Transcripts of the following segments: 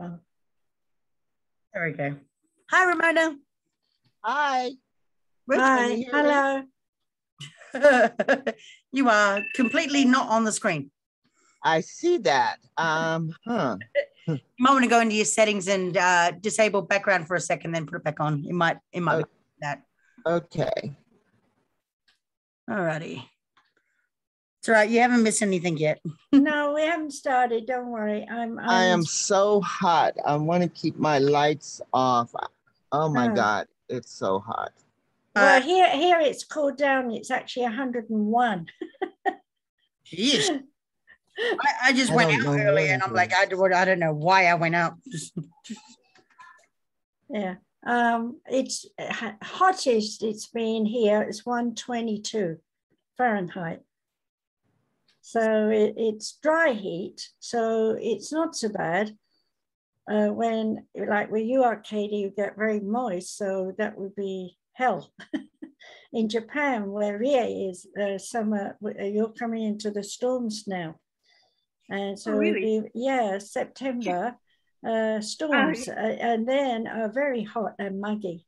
Oh. There we go. Hi, Ramona. Hi. Rich, Hi. Hello. you are completely not on the screen. I see that. Um, huh. you might want to go into your settings and uh, disable background for a second, then put it back on. It might, it might okay. that. Okay. All righty. It's all right. You haven't missed anything yet. no, we haven't started. Don't worry. I'm. I'm... I am so hot. I want to keep my lights off. Oh my God, it's so hot. Well, uh, here, here it's cooled down. It's actually 101. Jeez. I, I just I went out early and I'm like, I, don't I don't know why I went out. yeah. Um, it's hottest it's been here. It's 122 Fahrenheit. So it, it's dry heat, so it's not so bad. Uh, when, like where you are, Katie, you get very moist, so that would be hell. In Japan, where Rie is, uh, summer, you're coming into the storms now. And so, oh, really? be, yeah, September uh, storms, oh, yeah. uh, and then are very hot and muggy.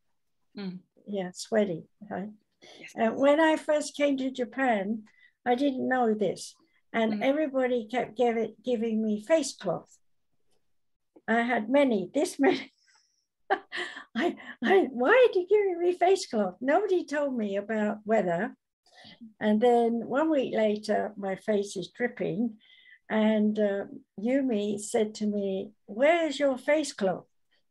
Mm. Yeah, sweaty. Right? Yes. And when I first came to Japan, I didn't know this, and mm. everybody kept give it, giving me face cloth. I had many, this many. I, I, why did you give me face cloth? Nobody told me about weather. And then one week later, my face is dripping and uh, Yumi said to me, Where's your face cloth?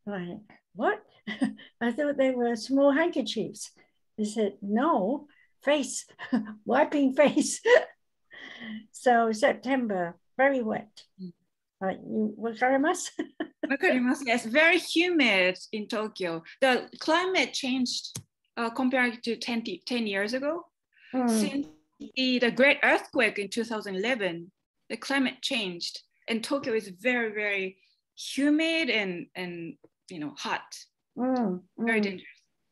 I went, What? I thought they were small handkerchiefs. He said, No, face, wiping face. So September, very wet. Uh, you yes, very humid in Tokyo. The climate changed uh, compared to 10, 10 years ago. Mm. Since the, the great earthquake in 2011, the climate changed and Tokyo is very, very humid and, and you know, hot, mm, very mm. dangerous.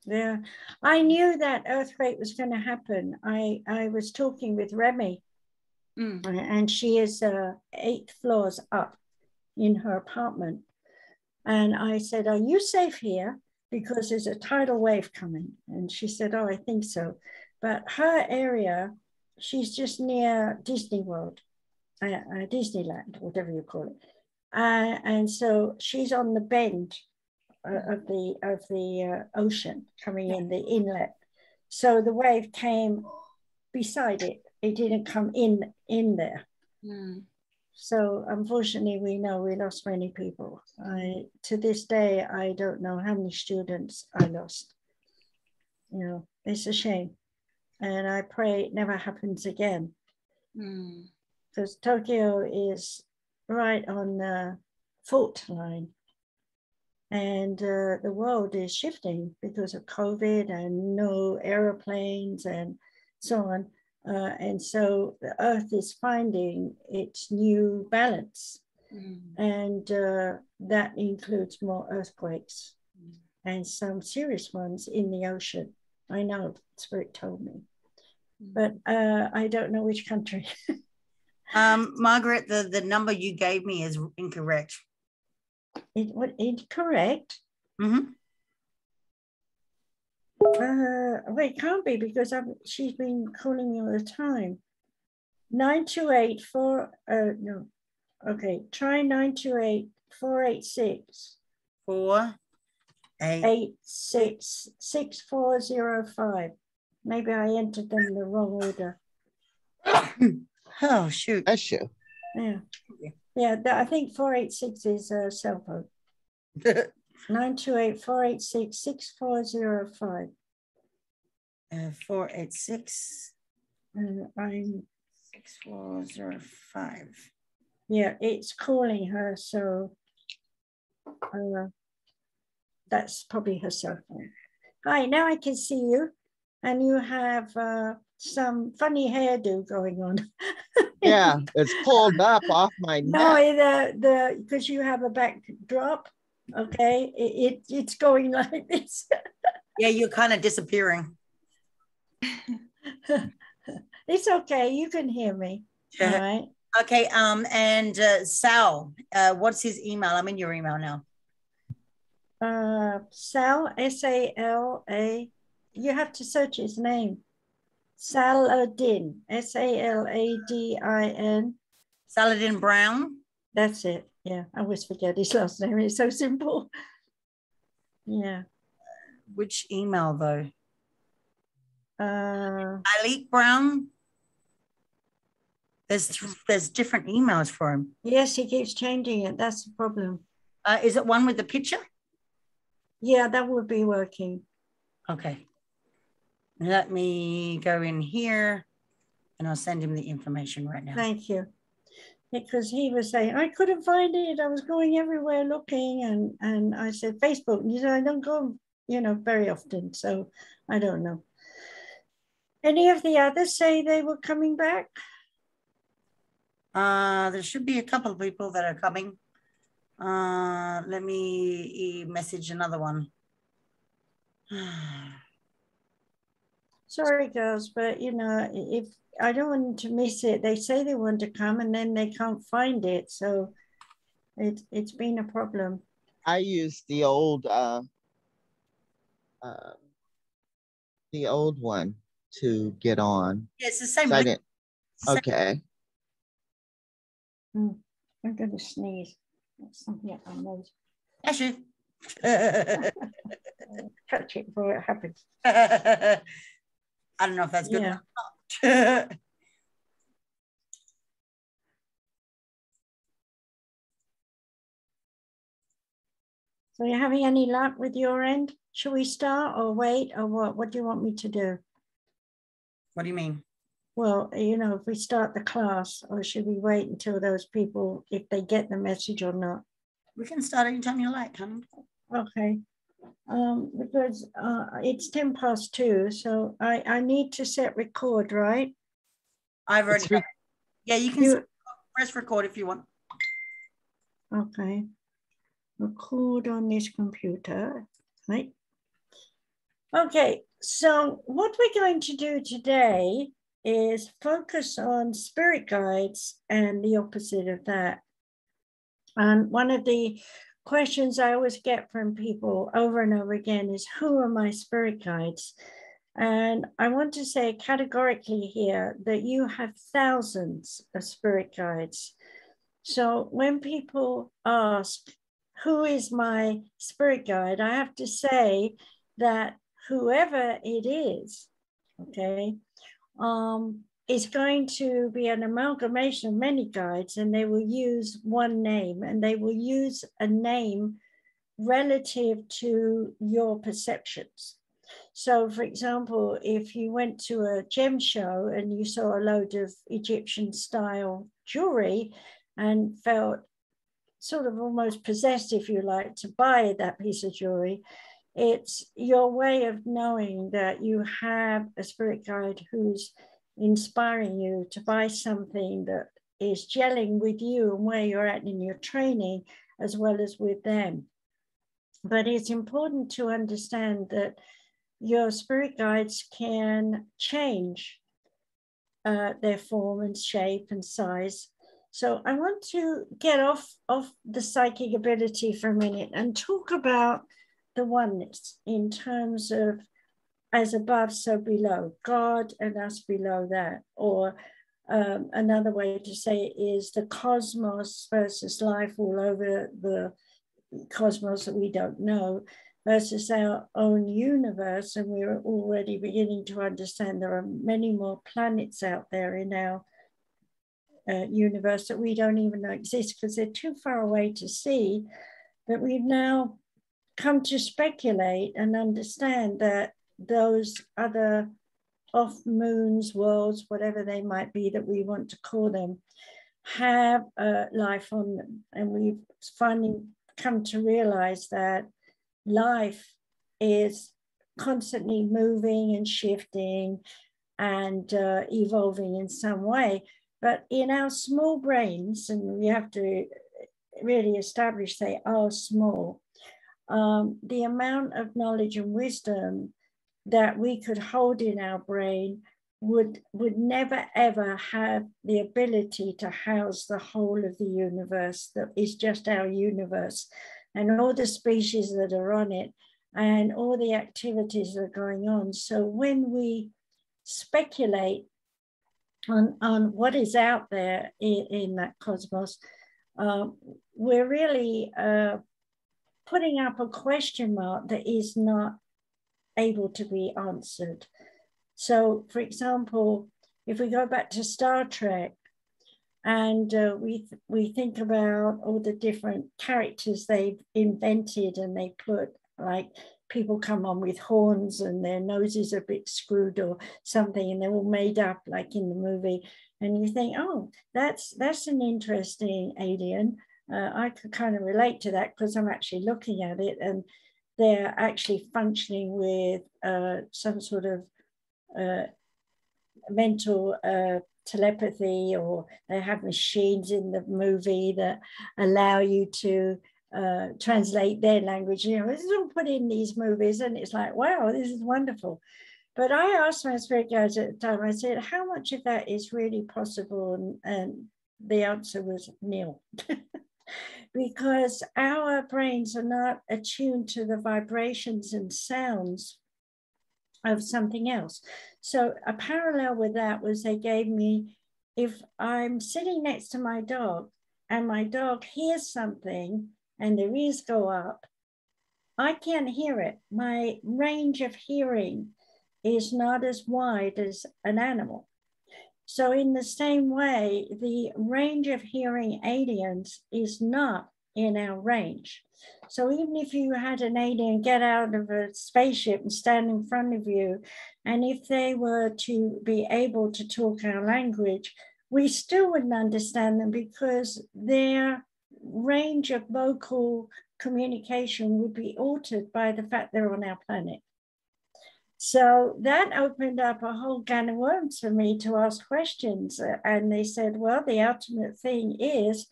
Yeah, I knew that earthquake was going to happen. I, I was talking with Remy, mm. and she is uh, eight floors up in her apartment. And I said, Are you safe here? Because there's a tidal wave coming. And she said, Oh, I think so. But her area, she's just near Disney World uh, uh, Disneyland, whatever you call it. Uh, and so she's on the bend uh, of the of the uh, ocean coming in the inlet. So the wave came beside it. It didn't come in in there. Mm. So unfortunately, we know we lost many people. I to this day I don't know how many students I lost. You know, it's a shame, and I pray it never happens again. Mm because Tokyo is right on the fault line. And uh, the world is shifting because of COVID and no aeroplanes and so on. Uh, and so the earth is finding its new balance. Mm. And uh, that includes more earthquakes mm. and some serious ones in the ocean. I know, Spirit told me. Mm. But uh, I don't know which country. Um, Margaret, the, the number you gave me is incorrect. It what incorrect? Mm-hmm. Uh, well, it can't be because I've, she's been calling me all the time. 928 4, uh, no, okay, try 928 486. 4, 8, eight six, six four zero five. Maybe I entered them in the wrong order. Oh, shoot. That's you. Yeah. Yeah, I think 486 is a cell phone. 928 486 6405. Uh, 486 uh, I'm 6405. Yeah, it's calling her, so uh, that's probably her cell phone. Hi, now I can see you, and you have uh, some funny hairdo going on. yeah, it's pulled up off my neck. No, the the because you have a backdrop. Okay, it, it it's going like this. yeah, you're kind of disappearing. it's okay. You can hear me. All right. Okay. Um. And uh, Sal, uh, what's his email? I'm in your email now. Uh, Sal S A L A. You have to search his name. Saladin S A L A D I N. Saladin Brown. That's it. Yeah, I always forget his last name. It's so simple. Yeah. Which email though? Uh, Alec Brown. There's there's different emails for him. Yes, he keeps changing it. That's the problem. Uh, is it one with the picture? Yeah, that would be working. Okay. Let me go in here and I'll send him the information right now. Thank you. Because he was saying, I couldn't find it. I was going everywhere looking. And, and I said, Facebook. And he said, I don't go, you know, very often. So I don't know. Any of the others say they were coming back? Uh, there should be a couple of people that are coming. Uh, let me message another one. Sorry, girls, but you know, if I don't want to miss it, they say they want to come and then they can't find it. So it, it's been a problem. I use the old, uh, uh, the old one to get on. Yeah, it's the same. So okay. Mm, I'm going to sneeze. That's something up my nose. Yes, you. Touch it before it happens. I don't know if that's good yeah. So you having any luck with your end? Should we start or wait or what? What do you want me to do? What do you mean? Well, you know, if we start the class or should we wait until those people, if they get the message or not? We can start anytime you like, honey. Okay. Um, because uh, it's 10 past two, so I, I need to set record, right? I've already re- Yeah, you can you, press record if you want. Okay record on this computer, right? Okay, so what we're going to do today is focus on spirit guides and the opposite of that. And one of the questions I always get from people over and over again is who are my spirit guides? And I want to say categorically here that you have thousands of spirit guides. So when people ask, who is my spirit guide, I have to say that whoever it is, okay, um, is going to be an amalgamation of many guides, and they will use one name, and they will use a name relative to your perceptions. So, for example, if you went to a gem show and you saw a load of Egyptian style jewelry and felt sort of almost possessed, if you like, to buy that piece of jewelry. It's your way of knowing that you have a spirit guide who's inspiring you to buy something that is gelling with you and where you're at in your training, as well as with them. But it's important to understand that your spirit guides can change uh, their form and shape and size so I want to get off of the psychic ability for a minute and talk about the oneness in terms of as above, so below, God and us below that. Or um, another way to say it is the cosmos versus life all over the cosmos that we don't know versus our own universe. And we're already beginning to understand there are many more planets out there in our uh, universe that we don't even know exist because they're too far away to see. But we've now come to speculate and understand that those other off moons, worlds, whatever they might be that we want to call them, have uh, life on them. And we've finally come to realize that life is constantly moving and shifting and uh, evolving in some way. But in our small brains, and we have to really establish they are small, um, the amount of knowledge and wisdom that we could hold in our brain would would never ever have the ability to house the whole of the universe that is just our universe and all the species that are on it and all the activities that are going on. So when we speculate on, on what is out there in, in that cosmos um, we're really uh, putting up a question mark that is not able to be answered. So, for example, if we go back to Star Trek and uh, we, th- we think about all the different characters they've invented and they put like people come on with horns and their noses are a bit screwed or something and they're all made up like in the movie. And you think oh that's that's an interesting alien uh, i could kind of relate to that because i'm actually looking at it and they're actually functioning with uh, some sort of uh, mental uh, telepathy or they have machines in the movie that allow you to uh, translate their language. You know, this is all put in these movies, and it's like, wow, this is wonderful. But I asked my spirit guides at the time, I said, how much of that is really possible? And, and the answer was nil. because our brains are not attuned to the vibrations and sounds of something else. So a parallel with that was they gave me, if I'm sitting next to my dog and my dog hears something and the ears go up, I can't hear it. My range of hearing is not as wide as an animal. So in the same way, the range of hearing aliens is not in our range. So even if you had an alien get out of a spaceship and stand in front of you, and if they were to be able to talk our language, we still wouldn't understand them because their range of vocal communication would be altered by the fact they're on our planet. So that opened up a whole can of worms for me to ask questions. And they said, well, the ultimate thing is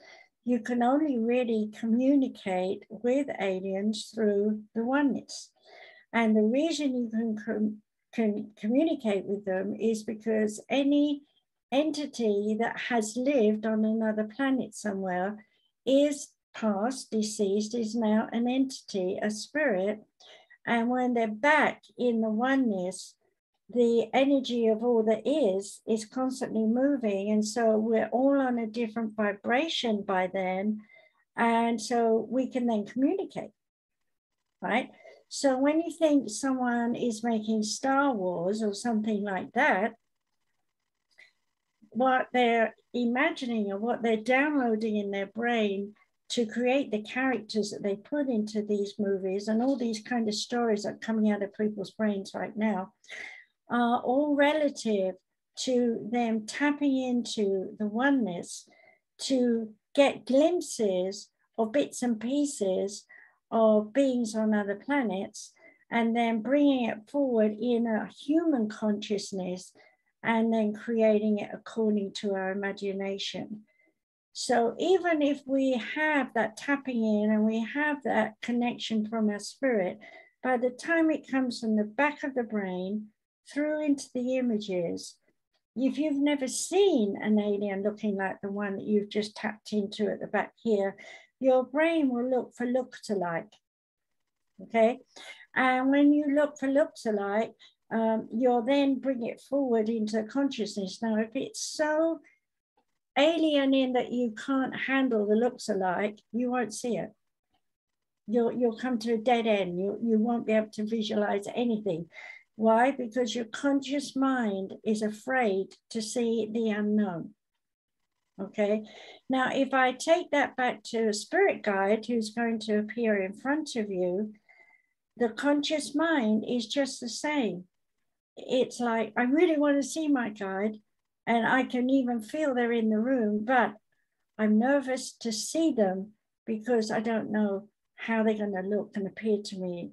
you can only really communicate with aliens through the oneness. And the reason you can, com- can communicate with them is because any entity that has lived on another planet somewhere is past, deceased, is now an entity, a spirit. And when they're back in the oneness, the energy of all that is is constantly moving. And so we're all on a different vibration by then. And so we can then communicate right? So when you think someone is making star wars or something like that what they're imagining or what they're downloading in their brain to create the characters that they put into these movies and all these kind of stories that are coming out of people's brains right now are all relative to them tapping into the oneness to get glimpses of bits and pieces of beings on other planets and then bringing it forward in a human consciousness and then creating it according to our imagination. So even if we have that tapping in and we have that connection from our spirit, by the time it comes from the back of the brain, through into the images. If you've never seen an alien looking like the one that you've just tapped into at the back here, your brain will look for look-alike. Okay, and when you look for looks-alike, um, you'll then bring it forward into consciousness. Now, if it's so alien in that you can't handle the looks-alike, you won't see it. You'll, you'll come to a dead end. You, you won't be able to visualize anything. Why? Because your conscious mind is afraid to see the unknown. Okay. Now, if I take that back to a spirit guide who's going to appear in front of you, the conscious mind is just the same. It's like, I really want to see my guide, and I can even feel they're in the room, but I'm nervous to see them because I don't know how they're going to look and appear to me.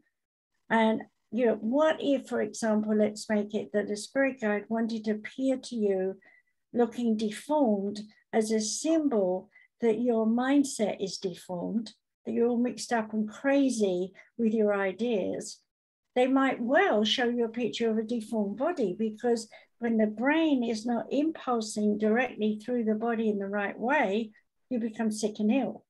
And you know, what if, for example, let's make it that a spirit guide wanted to appear to you looking deformed as a symbol that your mindset is deformed, that you're all mixed up and crazy with your ideas. they might well show you a picture of a deformed body because when the brain is not impulsing directly through the body in the right way, you become sick and ill.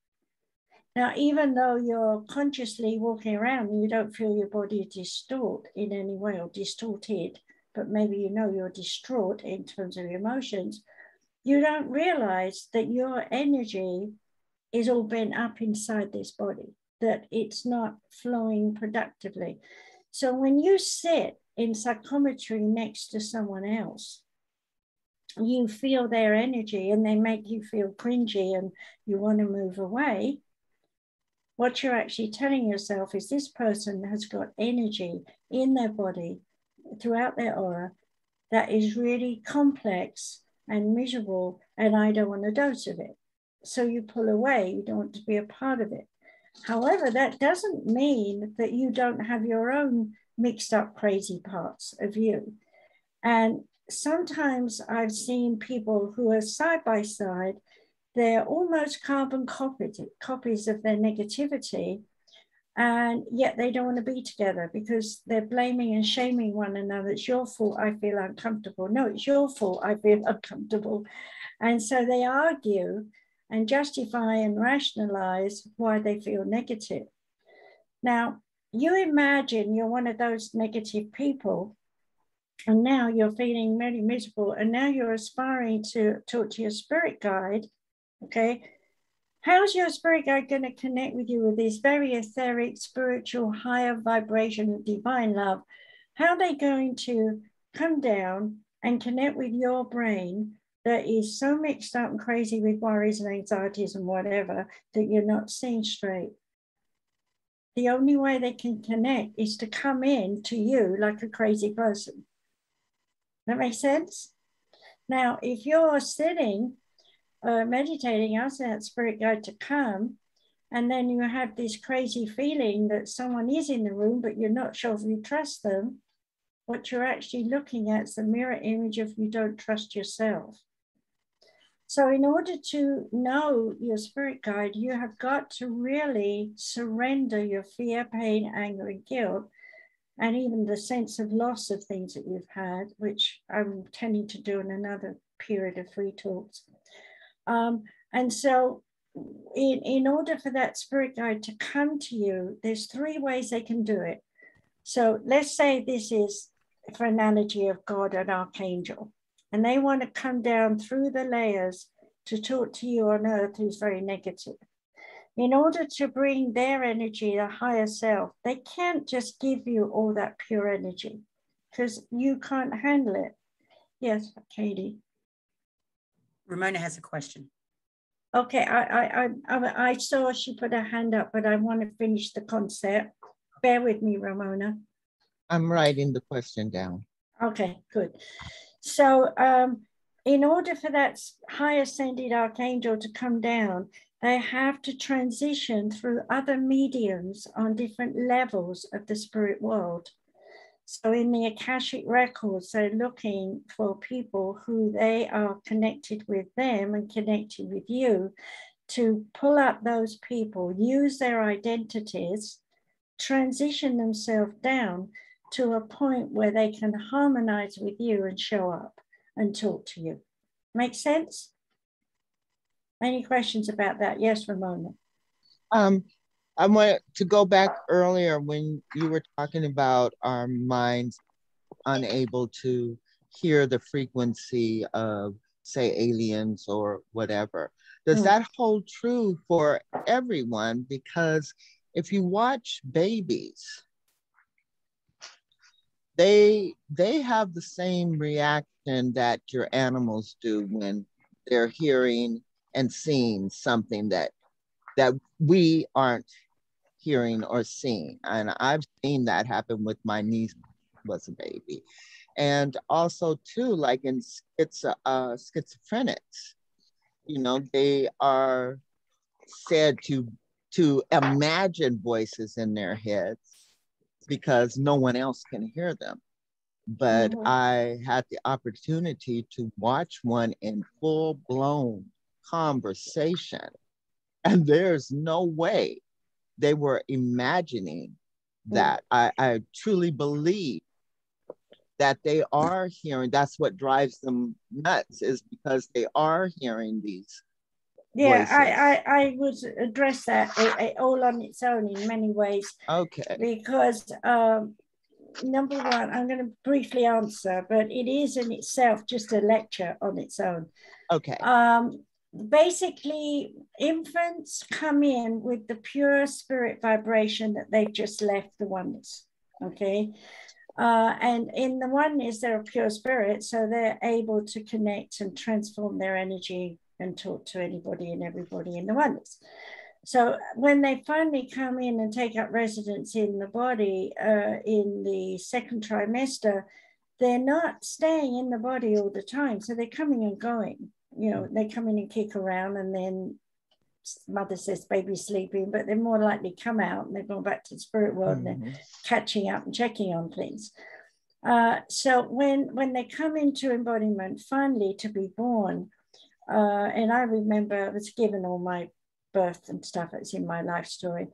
Now, even though you're consciously walking around you don't feel your body distort in any way or distorted, but maybe you know you're distraught in terms of emotions, you don't realize that your energy is all bent up inside this body, that it's not flowing productively. So when you sit in psychometry next to someone else, you feel their energy and they make you feel cringy and you want to move away. What you're actually telling yourself is this person has got energy in their body throughout their aura that is really complex and miserable, and I don't want a dose of it. So you pull away, you don't want to be a part of it. However, that doesn't mean that you don't have your own mixed up, crazy parts of you. And sometimes I've seen people who are side by side, they're almost carbon copied, copies of their negativity, and yet they don't want to be together because they're blaming and shaming one another. It's your fault, I feel uncomfortable. No, it's your fault, I feel uncomfortable. And so they argue and justify and rationalize why they feel negative. Now, you imagine you're one of those negative people, and now you're feeling really miserable, and now you're aspiring to talk to your spirit guide. Okay, How's your spirit guide going to connect with you with this very etheric, spiritual, higher vibration divine love? How are they going to come down and connect with your brain that is so mixed up and crazy with worries and anxieties and whatever that you're not seeing straight? The only way they can connect is to come in to you like a crazy person. That makes sense? Now, if you're sitting uh, meditating, asking that spirit guide to come, and then you have this crazy feeling that someone is in the room, but you're not sure if you trust them, what you're actually looking at is the mirror image of you don't trust yourself. So, in order to know your spirit guide, you have got to really surrender your fear, pain, anger, and guilt, and even the sense of loss of things that you've had, which I'm tending to do in another period of free talks. Um, and so in, in order for that spirit guide to come to you, there's three ways they can do it. So let's say this is for analogy of God and archangel, and they want to come down through the layers to talk to you on earth who's very negative. In order to bring their energy, the higher self, they can't just give you all that pure energy because you can't handle it. Yes, Katie. Ramona has a question. Okay, I, I, I, I saw she put her hand up, but I want to finish the concept. Bear with me, Ramona. I'm writing the question down. Okay, good. So um, in order for that high ascended archangel to come down, they have to transition through other mediums on different levels of the spirit world. So in the Akashic records, they're looking for people who they are connected with them and connected with you to pull up those people, use their identities, transition themselves down to a point where they can harmonize with you and show up and talk to you. Make sense? Any questions about that? Yes, Ramona. Um, I want to go back earlier when you were talking about our minds unable to hear the frequency of, say, aliens or whatever. Does mm. that hold true for everyone? Because if you watch babies, they they have the same reaction that your animals do when they're hearing and seeing something that that we aren't hearing or seeing. And I've seen that happen with my niece was a baby. And also too, like in schizo, uh, schizophrenics, you know, they are said to to imagine voices in their heads because no one else can hear them. But mm-hmm. I had the opportunity to watch one in full blown conversation. And there's no way they were imagining that. I, I truly believe that they are hearing. That's what drives them nuts, is because they are hearing these. Yeah, I, I, I would address that all on its own in many ways. Okay. Because um, number one, I'm going to briefly answer, but it is in itself just a lecture on its own. Okay. Um, basically, infants come in with the pure spirit vibration that they've just left the oneness. Okay. Uh, and in the oneness, they're a pure spirit, so they're able to connect and transform their energy and talk to anybody and everybody in the oneness. So when they finally come in and take up residence in the body uh, in the second trimester, they're not staying in the body all the time. So they're coming and going. You know, they come in and kick around, and then mother says baby's sleeping, but they're more likely come out and they've gone back to the spirit world mm-hmm. and they're mm-hmm. catching up and checking on things. Uh, so when when they come into embodiment, finally to be born, uh, and I remember I was given all my birth and stuff It's in my life story.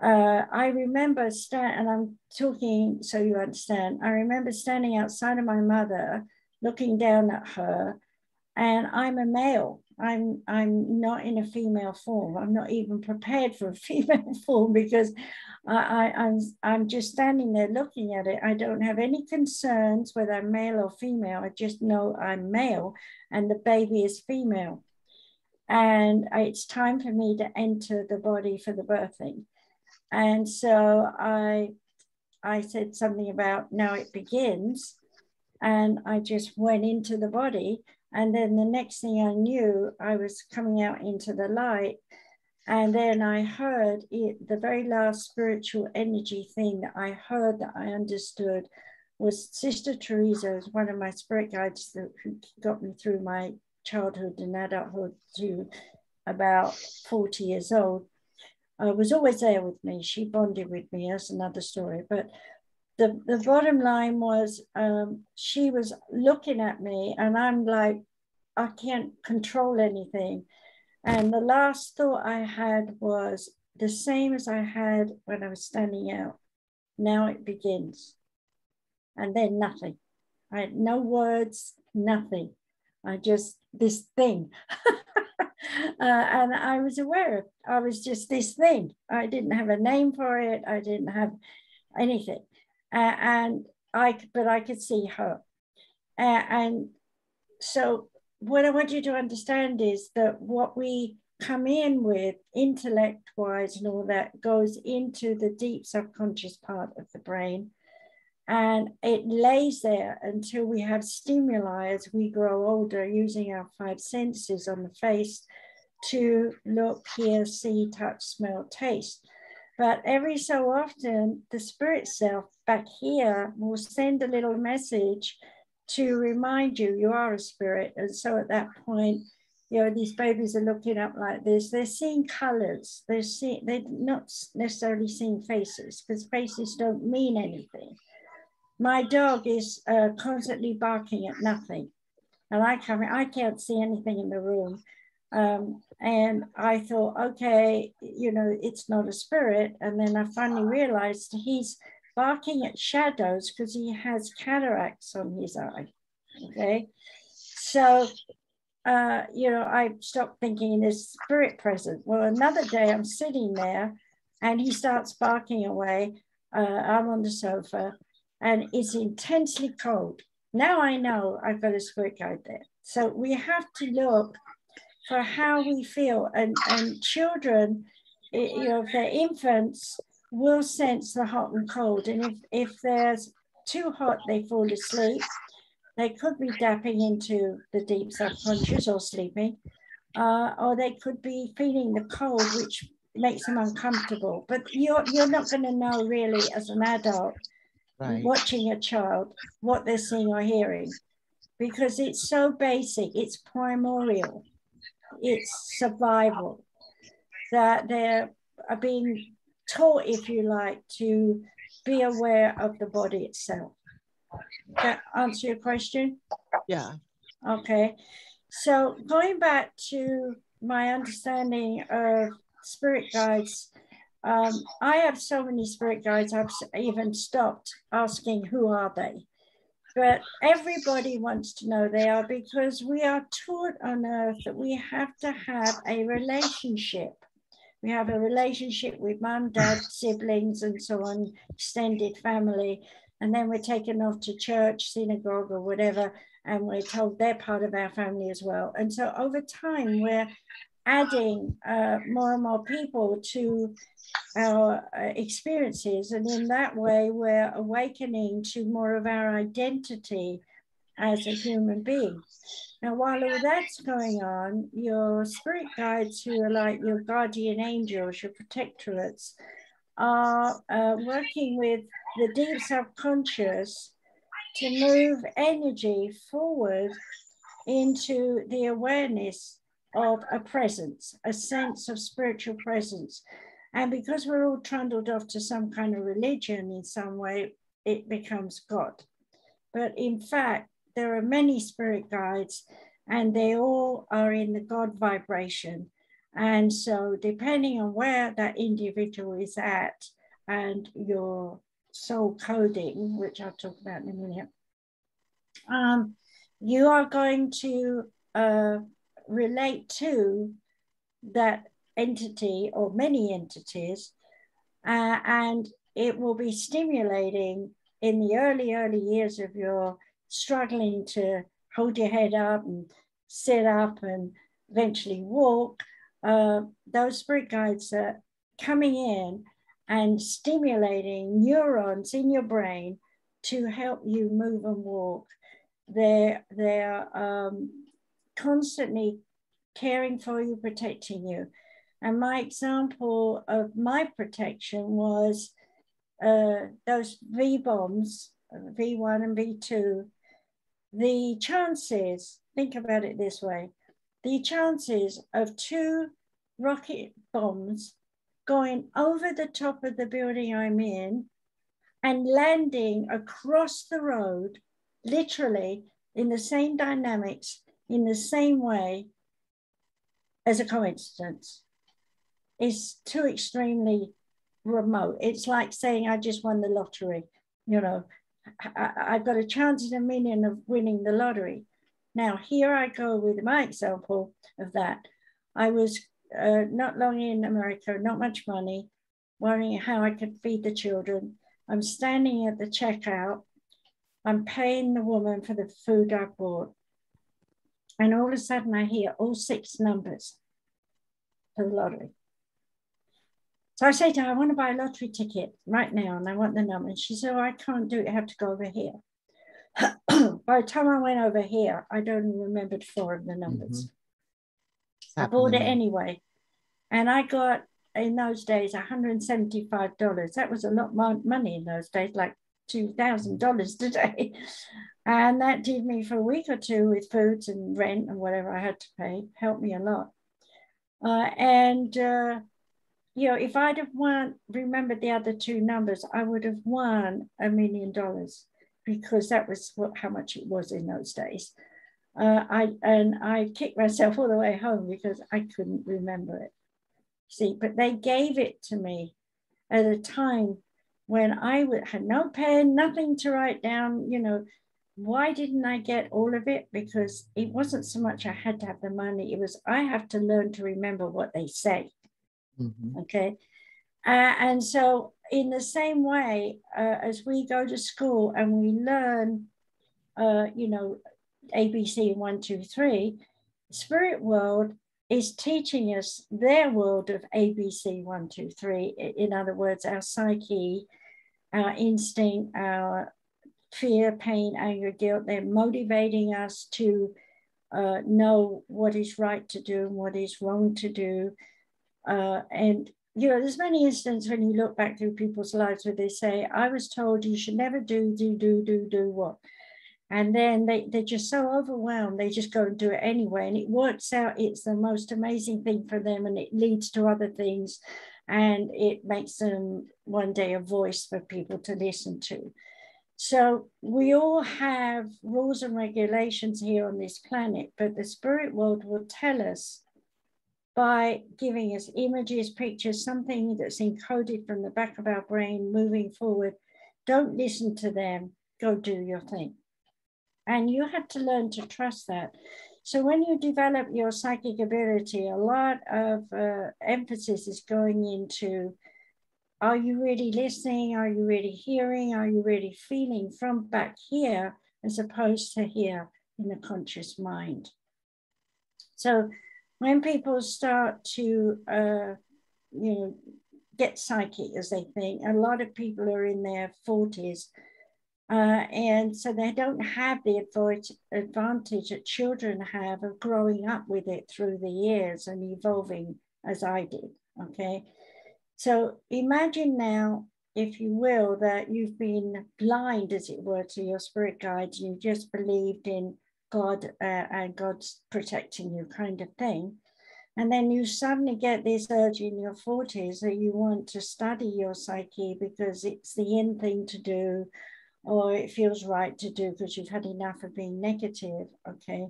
Uh, I remember stand, and I'm talking so you understand. I remember standing outside of my mother, looking down at her, and I'm a male. I'm I'm not in a female form. I'm not even prepared for a female form because I, I, I'm I'm just standing there looking at it. I don't have any concerns whether I'm male or female. I just know I'm male, and the baby is female and it's time for me to enter the body for the birthing. And so I, I said something about now it begins, and I just went into the body. And then the next thing I knew, I was coming out into the light. And then I heard it, the very last spiritual energy thing that I heard that I understood was Sister Teresa, was one of my spirit guides that, who got me through my childhood and adulthood to about 40 years old, uh, was always there with me. She bonded with me. That's another story. But the, the bottom line was um, she was looking at me, and I'm like, I can't control anything. And the last thought I had was the same as I had when I was standing out. Now it begins. And then nothing. I had no words, nothing. I just, this thing. uh, and I was aware of, I was just this thing. I didn't have a name for it. I didn't have anything. Uh, and I, but I could see her. Uh, and so what I want you to understand is that what we come in with intellect wise and all that goes into the deep subconscious part of the brain and it lays there until we have stimuli as we grow older using our five senses on the face to look, hear, see, touch, smell, taste. But every so often, the spirit self back here will send a little message to remind you you are a spirit. And so at that point, you know, these babies are looking up like this. They're seeing colors. They're seeing, they're not necessarily seeing faces because faces don't mean anything my dog is uh, constantly barking at nothing. And I come, I can't see anything in the room. Um, and I thought, okay, you know, it's not a spirit. And then I finally realized he's barking at shadows because he has cataracts on his eye. Okay. So, uh, you know, I stopped thinking in there's spirit present. Well, another day I'm sitting there and he starts barking away. Uh, I'm on the sofa and it's intensely cold. Now I know I've got a spirit guide there. So we have to look for how we feel. And, and children, you know, if they're infants, will sense the hot and cold. And if, if there's too hot, they fall asleep. They could be dapping into the deep subconscious or sleeping, uh, or they could be feeling the cold, which makes them uncomfortable. But you're, you're not going to know really as an adult right. watching a child what they're seeing or hearing because it's so basic, it's primordial, it's survival that they're being taught, if you like, to be aware of the body itself. That answer your question? Yeah. Okay. So going back to my understanding of spirit guides, um, I have so many spirit guides, I've even stopped asking who are they. But everybody wants to know they are because we are taught on earth that we have to have a relationship. We have a relationship with mum, dad, siblings, and so on, extended family. And then we're taken off to church, synagogue, or whatever, and we're told they're part of our family as well. And so over time, we're adding uh, more and more people to our uh, experiences. And in that way, we're awakening to more of our identity as a human being. Now, while all that's going on, your spirit guides, who are like your guardian angels, your protectorates, are uh, working with the deep subconscious to move energy forward into the awareness of a presence, a sense of spiritual presence. And because we're all trundled off to some kind of religion in some way, it becomes God. But in fact, there are many spirit guides and they all are in the God vibration. And so, depending on where that individual is at and your soul coding, which I'll talk about in a minute, um, you are going to uh, relate to that entity or many entities, uh, and it will be stimulating in the early, early years of your struggling to hold your head up and sit up and eventually walk. Uh, those spirit guides are coming in and stimulating neurons in your brain to help you move and walk. They're, they're um, constantly caring for you, protecting you. And my example of my protection was uh, those V bombs, V1 and V2. The chances, think about it this way the chances of two rocket bombs going over the top of the building I'm in and landing across the road, literally in the same dynamics, in the same way as a coincidence is too extremely remote. It's like saying, I just won the lottery. You know, I, have got a chance in a million of winning the lottery. Now, here I go with my example of that. I was uh, not long in America, not much money, worrying how I could feed the children. I'm standing at the checkout. I'm paying the woman for the food I bought. And all of a sudden, I hear all six numbers for the lottery. So I say to her, I want to buy a lottery ticket right now and I want the number. And she said, Oh, I can't do it. I have to go over here. By the time I went over here, I don't remember four of the numbers. Mm-hmm. I bought it anyway. And I got, in those days, $175. That was a lot more money in those days, like $2,000 today. And that did me for a week or two with foods and rent and whatever I had to pay, helped me a lot. Uh, and uh, you know, if I'd have won, remembered the other two numbers, I would have won a million dollars because that was what, how much it was in those days. Uh, I and I kicked myself all the way home because I couldn't remember it. See, but they gave it to me at a time when I had no pen, nothing to write down. You know, why didn't I get all of it? Because it wasn't so much I had to have the money; it was I have to learn to remember what they say. Mm-hmm. Okay. Uh, and so, in the same way, uh, as we go to school and we learn, uh, you know, ABC one, two, three, spirit world is teaching us their world of ABC one, two, three. In other words, our psyche, our instinct, our fear, pain, anger, guilt. They're motivating us to uh, know what is right to do and what is wrong to do. Uh, and you know, there's many instances when you look back through people's lives where they say, I was told you should never do, do, do, do, do what. And then they, they're just so overwhelmed, they just go and do it anyway. And it works out, it's the most amazing thing for them, and it leads to other things. And it makes them one day a voice for people to listen to. So we all have rules and regulations here on this planet, but the spirit world will tell us by giving us images, pictures, something that's encoded from the back of our brain moving forward. Don't listen to them, go do your thing. And you have to learn to trust that. So when you develop your psychic ability, a lot of uh, emphasis is going into are you really listening? Are you really hearing? Are you really feeling from back here as opposed to here in the conscious mind? So when people start to, uh, you know, get psychic as they think, a lot of people are in their 40s. Uh, and so they don't have the advantage that children have of growing up with it through the years and evolving as I did. Okay. So imagine now, if you will, that you've been blind, as it were, to your spirit guides, and you just believed in God uh, and God's protecting you, kind of thing. And then you suddenly get this urge in your 40s that you want to study your psyche because it's the in thing to do, or it feels right to do because you've had enough of being negative. Okay.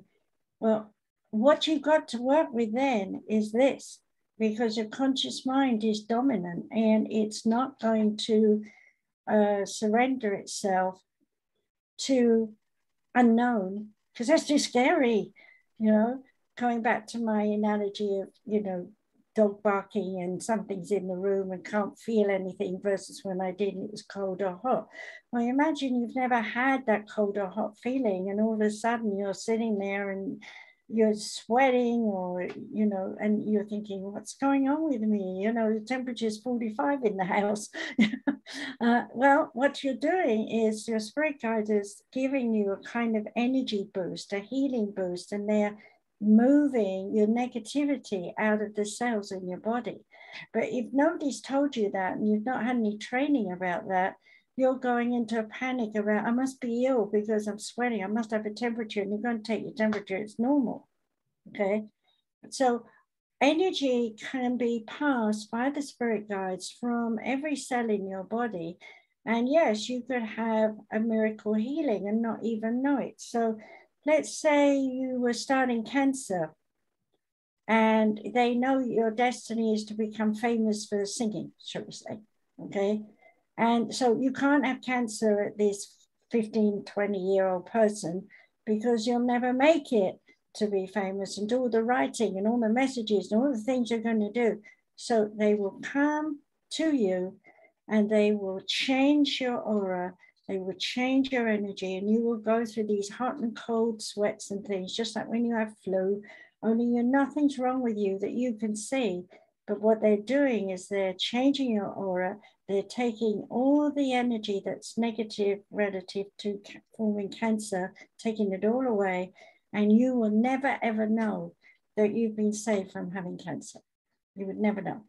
Well, what you've got to work with then is this because your conscious mind is dominant and it's not going to uh, surrender itself to unknown because that's too scary you know going back to my analogy of you know dog barking and something's in the room and can't feel anything versus when I did it was cold or hot. Well, imagine you've never had that cold or hot feeling, and all of a sudden you're sitting there and you're sweating or you know and you're thinking what's going on with me? You know the temperature is 45 in the house. Uh, well what you're doing is your spirit guide is giving you a kind of energy boost a healing boost and they're moving your negativity out of the cells in your body. But if nobody's told you that and you've not had any training about that you're going into a panic about, I must be ill because I'm sweating, I must have a temperature, and you're going to take your temperature, it's normal. Okay. So energy can be passed by the spirit guides from every cell in your body. And yes, you could have a miracle healing and not even know it. So let's say you were starting cancer and they know your destiny is to become famous for singing, shall we say. Okay. And so you can't have cancer at this 15, 20 year old person because you'll never make it to be famous and do all the writing and all the messages and all the things you're going to do. So they will come to you and they will change your aura, they will change your energy, and you will go through these hot and cold sweats and things, just like when you have flu, only you nothing's wrong with you that you can see. But what they're doing is they're changing your aura. They're taking all the energy that's negative relative to forming cancer, taking it all away, and you will never ever know that you've been saved from having cancer. You would never know.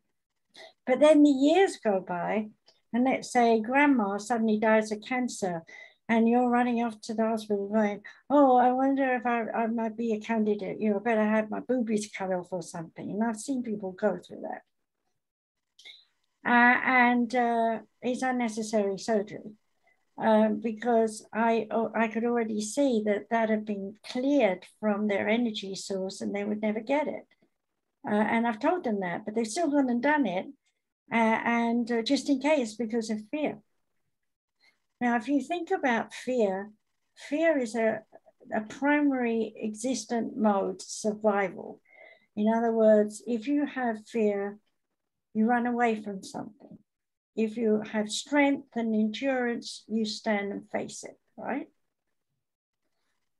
But then the years go by, and let's say grandma suddenly dies of cancer, and you're running off to the hospital going, Oh, I wonder if I, I might be a candidate. You know, better have my boobies cut off or something. And I've seen people go through that. Uh, and uh, it's unnecessary surgery um, because I, oh, I could already see that that had been cleared from their energy source and they would never get it. Uh, and I've told them that, but they've still gone and done it. Uh, and uh, just in case, because of fear. Now, if you think about fear, fear is a, a primary existent mode survival. In other words, if you have fear, you run away from something. If you have strength and endurance, you stand and face it, right?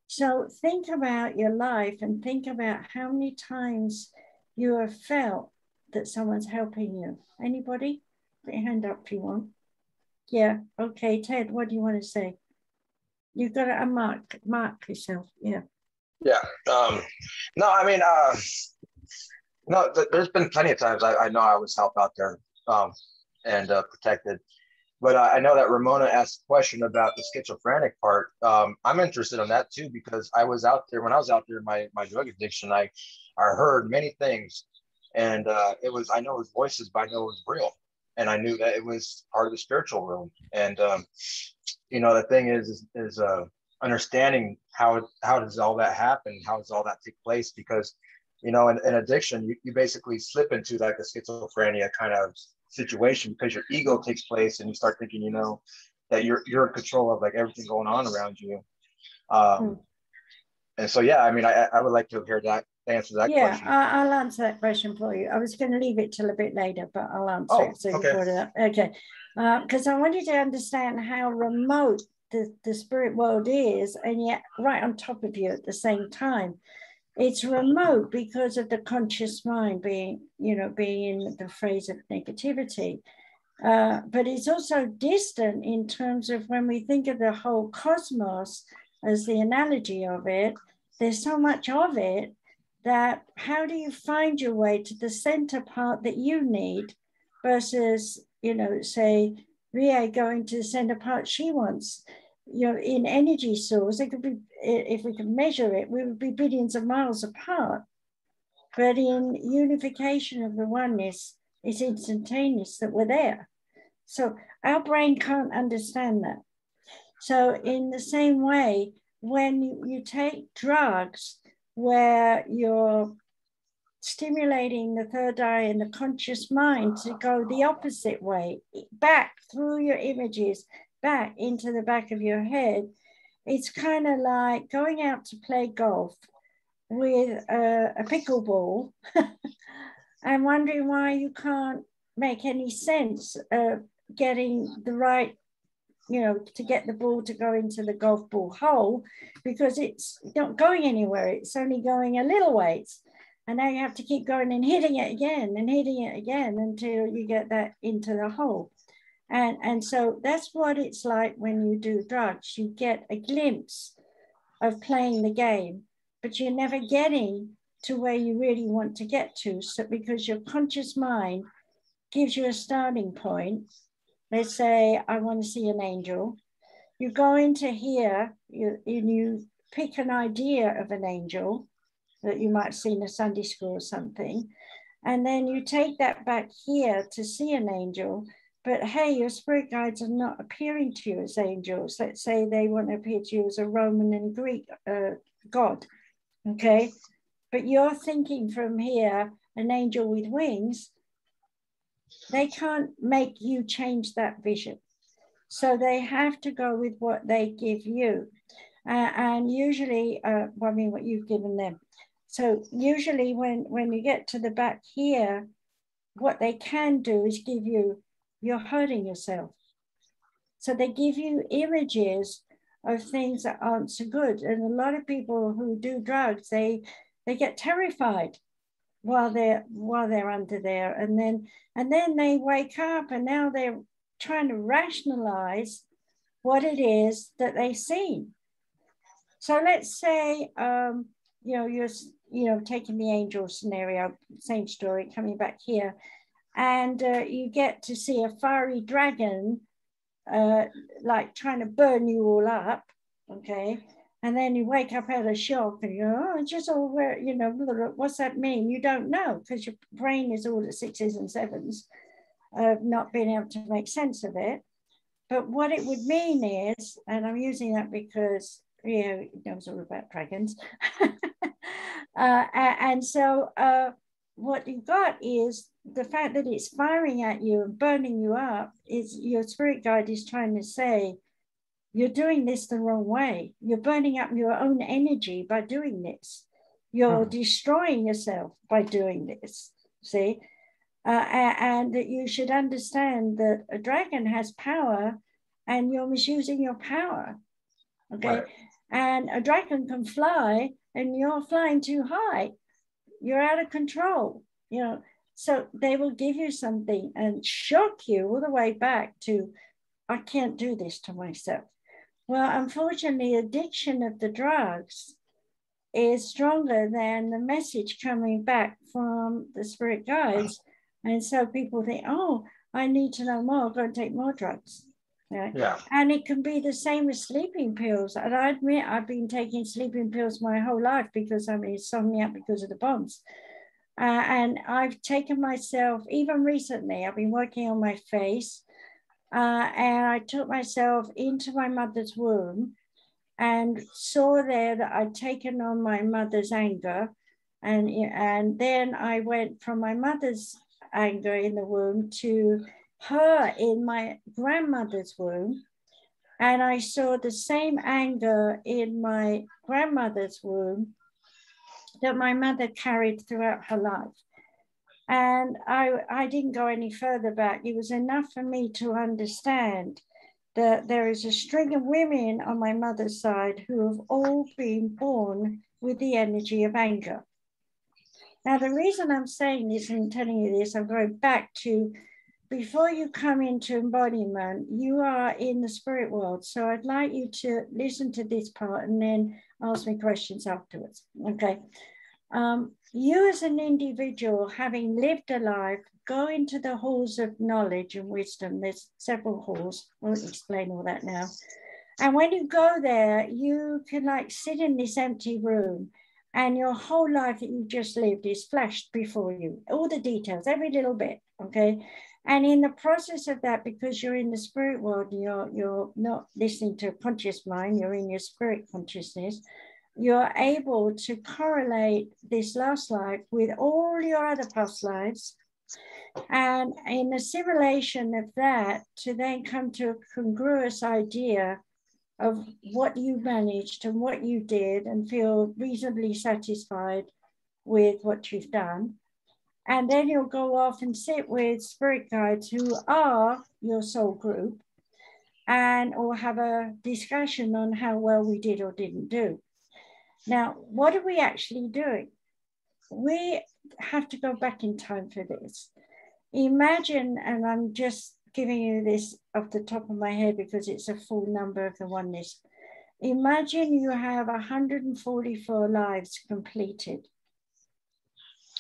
So think about your life and think about how many times you have felt that someone's helping you. Anybody? Put your hand up if you want. Yeah. Okay, Ted, what do you want to say? You've got to unmark, mark yourself. Yeah. Yeah. Um, no, I mean, uh, no, th- there's been plenty of times I, I know I was helped out there um, and uh, protected. But uh, I know that Ramona asked a question about the schizophrenic part. Um, I'm interested in that too because I was out there when I was out there in my, my drug addiction. I I heard many things, and uh, it was I know it was voices, but I know it was real and I knew that it was part of the spiritual realm. And um, you know, the thing is, is, is uh, understanding how how does all that happen? How does all that take place? Because you know, in, in addiction, you, you basically slip into like a schizophrenia kind of situation because your ego takes place and you start thinking, you know, that you're you're in control of like everything going on around you. Um, hmm. And so, yeah, I mean, I, I would like to hear that answer that yeah, question. I, will answer that question for you. I was going to leave it till a bit later, but I'll answer oh, it. So okay. you it up. Okay. Because uh, I wanted to understand how remote the, the spirit world is, and yet right on top of you at the same time. It's remote because of the conscious mind being, you know, being in the phrase of negativity. Uh, but it's also distant in terms of when we think of the whole cosmos as the analogy of it, there's so much of it that how do you find your way to the center part that you need versus, you know, say, Ria going to the center part she wants. You know, in energy source, it could be, if we could measure it, we would be billions of miles apart. But in unification of the oneness, it's instantaneous that we're there. So our brain can't understand that. So, in the same way, when you, take drugs where you're stimulating the third eye and the conscious mind to go the opposite way, back through your images, back into the back of your head, it's kind of like going out to play golf with a, a pickleball and wondering why you can't make any sense of getting the right you know, to get the ball to go into the golf ball hole because it's not going anywhere. It's only going a little ways. And now you have to keep going and hitting it again and hitting it again until you get that into the hole. And, and so that's what it's like when you do drugs. You get a glimpse of playing the game, but you're never getting to where you really want to get to. So because your conscious mind gives you a starting point Let's say I want to see an angel. You go into here you, and you pick an idea of an angel that you might see in a Sunday school or something. And then you take that back here to see an angel. But hey, your spirit guides are not appearing to you as angels. Let's say they want to appear to you as a Roman and Greek uh, god. Okay. But you're thinking from here, an angel with wings, they can't make you change that vision. So they have to go with what they give you. Uh, and usually, uh, well, I mean, what you've given them. So usually when, when you get to the back here, what they can do is give you, you're hurting yourself. So they give you images of things that aren't so good. And a lot of people who do drugs, they they get terrified while they're while they're under there and then and then they wake up and now they're trying to rationalize what it is that they see so let's say um, you know you're you know taking the angel scenario same story coming back here and uh, you get to see a fiery dragon uh, like trying to burn you all up okay and then you wake up out of shock and you go, oh, just all where, you know, what's that mean? You don't know because your brain is all at sixes and sevens of not being able to make sense of it. But what it would mean is, and I'm using that because you know, it knows all about dragons. uh, and so uh, what you've got is the fact that it's firing at you and burning you up is your spirit guide is trying to say, you're doing this the wrong way. You're burning up your own energy by doing this. You're hmm. destroying yourself by doing this. See? Uh, and that you should understand that a dragon has power and you're misusing your power. Okay. Right. And a dragon can fly and you're flying too high. You're out of control. You know, so they will give you something and shock you all the way back to, I can't do this to myself. Well, unfortunately, addiction of the drugs is stronger than the message coming back from the spirit guides. And so people think, oh, I need to know more, go and take more drugs. Yeah. yeah. And it can be the same with sleeping pills. And I admit I've been taking sleeping pills my whole life because I'm insomniac because of the bombs. Uh, and I've taken myself, even recently, I've been working on my face. Uh, and I took myself into my mother's womb and saw there that I'd taken on my mother's anger. And, and then I went from my mother's anger in the womb to her in my grandmother's womb. And I saw the same anger in my grandmother's womb that my mother carried throughout her life. And I, I didn't go any further back. It was enough for me to understand that there is a string of women on my mother's side who have all been born with the energy of anger. Now, the reason I'm saying this and telling you this, I'm going back to before you come into embodiment, you are in the spirit world. So I'd like you to listen to this part and then ask me questions afterwards. Okay. Um, you as an individual, having lived a life, go into the halls of knowledge and wisdom. There's several halls. I won't explain all that now. And when you go there, you can like sit in this empty room and your whole life that you just lived is flashed before you, all the details, every little bit, okay? And in the process of that, because you're in the spirit world, you're, you're not listening to a conscious mind, you're in your spirit consciousness, you're able to correlate this last life with all your other past lives. And in the simulation of that, to then come to a congruous idea of what you managed and what you did and feel reasonably satisfied with what you've done. And then you'll go off and sit with spirit guides who are your soul group and or have a discussion on how well we did or didn't do. Now, what are we actually doing? We have to go back in time for this. Imagine, and I'm just giving you this off the top of my head because it's a full number of the oneness. Imagine you have 144 lives completed,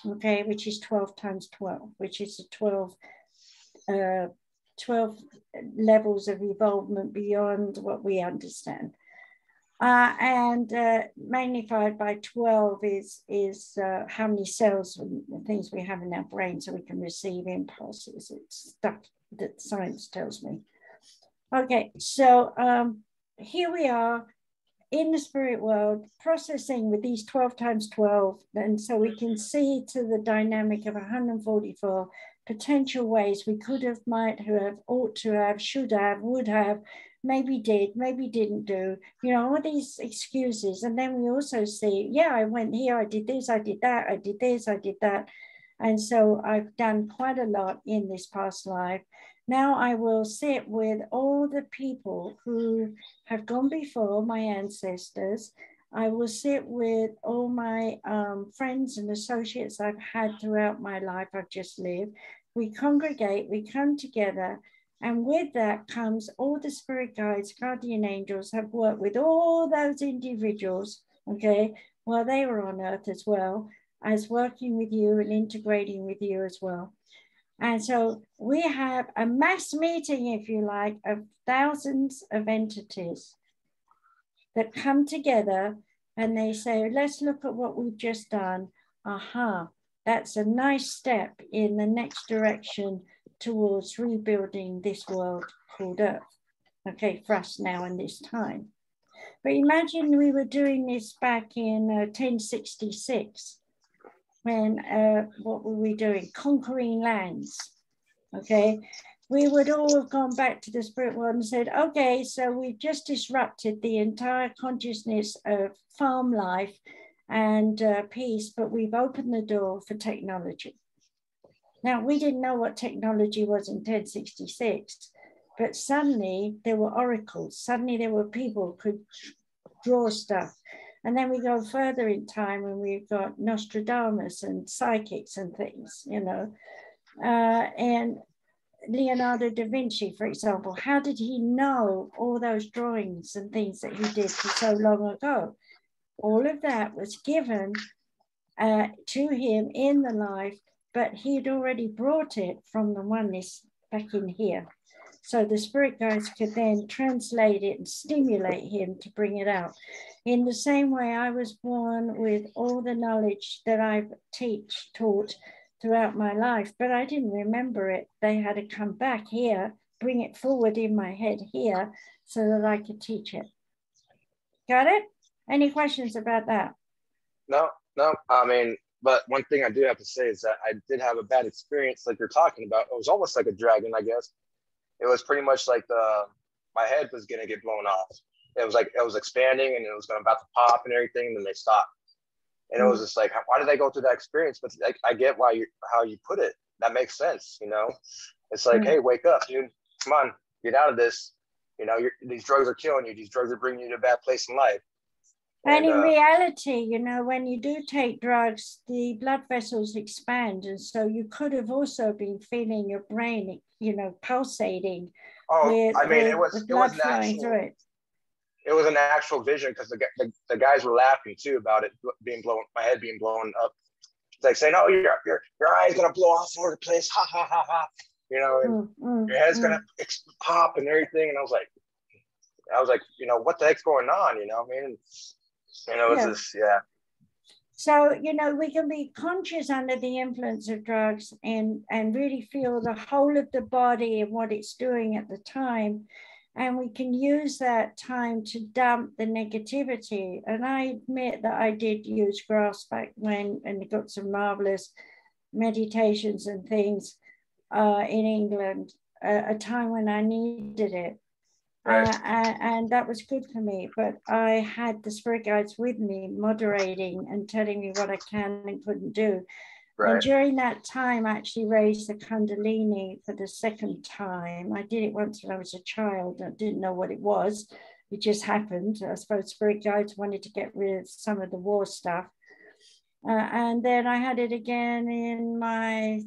okay, which is 12 times 12, which is a 12, uh, 12 levels of evolvement beyond what we understand. Uh, and uh, magnified by 12 is, is uh, how many cells and things we have in our brain so we can receive impulses. It's stuff that science tells me. Okay, so um, here we are in the spirit world processing with these 12 times 12. And so we can see to the dynamic of 144 potential ways we could have, might have, ought to have, should have, would have, maybe did, maybe didn't do, you know, all these excuses. And then we also see, yeah, I went here, I did this, I did that, I did this, I did that. And so I've done quite a lot in this past life. Now I will sit with all the people who have gone before my ancestors. I will sit with all my um, friends and associates I've had throughout my life I've just lived. We congregate, we come together, and with that comes all the spirit guides, guardian angels have worked with all those individuals, okay, while they were on earth as well, as working with you and integrating with you as well. And so we have a mass meeting, if you like, of thousands of entities that come together and they say, let's look at what we've just done. Aha, that's a nice step in the next direction towards rebuilding this world called Earth. Okay, for us now in this time. But imagine we were doing this back in uh, 1066 when, uh, what were we doing? Conquering lands. Okay, we would all have gone back to the spirit world and said, okay, so we've just disrupted the entire consciousness of farm life and uh, peace, but we've opened the door for technology. Now, we didn't know what technology was in 1066, but suddenly there were oracles. Suddenly there were people who could draw stuff. And then we go further in time and we've got Nostradamus and psychics and things, you know. Uh, and Leonardo da Vinci, for example, how did he know all those drawings and things that he did for so long ago? All of that was given uh, to him in the life but he had already brought it from the oneness back in here. So the spirit guides could then translate it and stimulate him to bring it out. In the same way, I was born with all the knowledge that I've teach, taught throughout my life, but I didn't remember it. They had to come back here, bring it forward in my head here so that I could teach it. Got it? Any questions about that? No, no. I mean, but one thing I do have to say is that I did have a bad experience, like you're talking about. It was almost like a dragon, I guess. It was pretty much like the my head was gonna get blown off. It was like it was expanding and it was gonna about to pop and everything, and then they stopped. And it was just like, why did they go through that experience? But like, I get why you how you put it. That makes sense, you know. It's like, mm-hmm. hey, wake up, dude. Come on, get out of this. You know, these drugs are killing you. These drugs are bringing you to a bad place in life. And, in uh, reality, you know, when you do take drugs, the blood vessels expand. And so you could have also been feeling your brain, you know, pulsating. Oh, with, I mean, it was, it was an actual, it. it. was an actual vision because the, the, the, guys were laughing too about it being blown, my head being blown up. It's like saying, oh, your, your, your eye's going to blow off all over the place. Ha, ha, ha, ha. You know, and mm, mm, your head's mm. going to pop and everything. And I was like, I was like, you know, what the heck's going on? You know, I mean, you know, it's yeah. just, yeah. So, you know, we can be conscious under the influence of drugs and, and really feel the whole of the body and what it's doing at the time. And we can use that time to dump the negativity. And I admit that I did use grass back when and got some marvelous meditations and things uh, in England, uh, a time when I needed it. Right. Uh, and, and, that was good for me. But I had the spirit guides with me, moderating and telling me what I can and couldn't do. Right. And during that time, I actually raised the Kundalini for the second time. I did it once when I was a child. I didn't know what it was. It just happened. I suppose spirit guides wanted to get rid of some of the war stuff. Uh, and then I had it again in my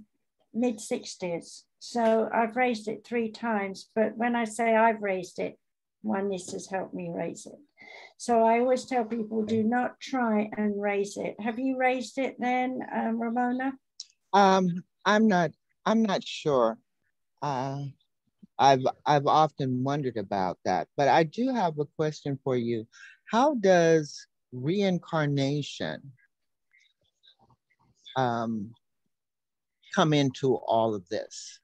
mid 60s. So I've raised it three times, but when I say I've raised it, oneness has helped me raise it. So I always tell people do not try and raise it. Have you raised it then, um, Ramona? Um, I'm not. I'm not sure. Uh, I've I've often wondered about that, but I do have a question for you. How does reincarnation um, come into all of this?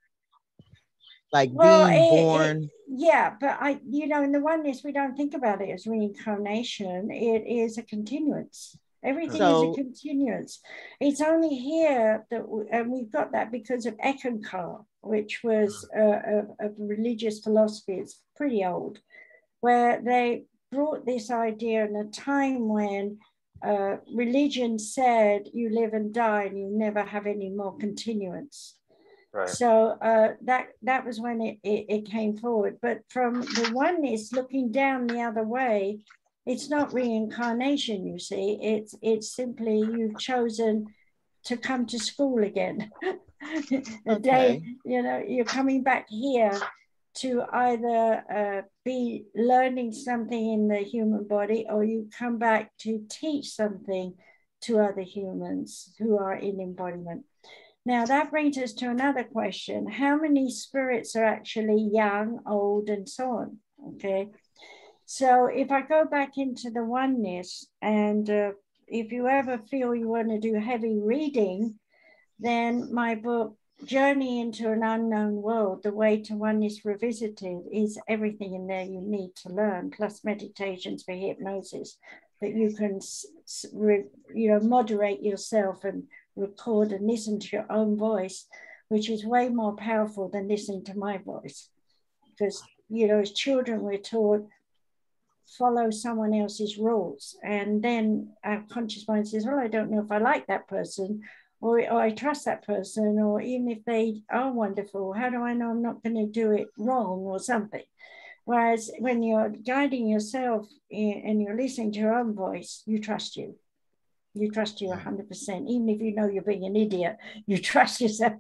Like well, being it, born. It, yeah, but I, you know, in the oneness, we don't think about it as reincarnation. It is a continuance. Everything so, is a continuance. It's only here that, and we've got that because of Eckankar, which was a, a, a religious philosophy. It's pretty old, where they brought this idea in a time when uh, religion said you live and die and you never have any more continuance. Right. So uh, that that was when it, it, it came forward. But from the oneness looking down the other way, it's not reincarnation. You see, it's it's simply you've chosen to come to school again. the okay. day you know you're coming back here to either uh, be learning something in the human body or you come back to teach something to other humans who are in embodiment. Now, that brings us to another question How many spirits are actually young, old, and so on? Okay. So, if I go back into the oneness, and uh, if you ever feel you want to do heavy reading, then my book journey into an unknown world, the way to oneness revisited is everything in there you need to learn, plus meditations for hypnosis that you can, you know, moderate yourself and record and listen to your own voice, which is way more powerful than listening to my voice. Because, you know, as children, we're taught follow someone else's rules. And then our conscious mind says, well, I don't know if I like that person or, or I trust that person, or even if they are wonderful, how do I know I'm not going to do it wrong or something? Whereas when you're guiding yourself eh, and you're listening to your own voice, you trust you. You trust you 100%. Even if you know you're being an idiot, you trust yourself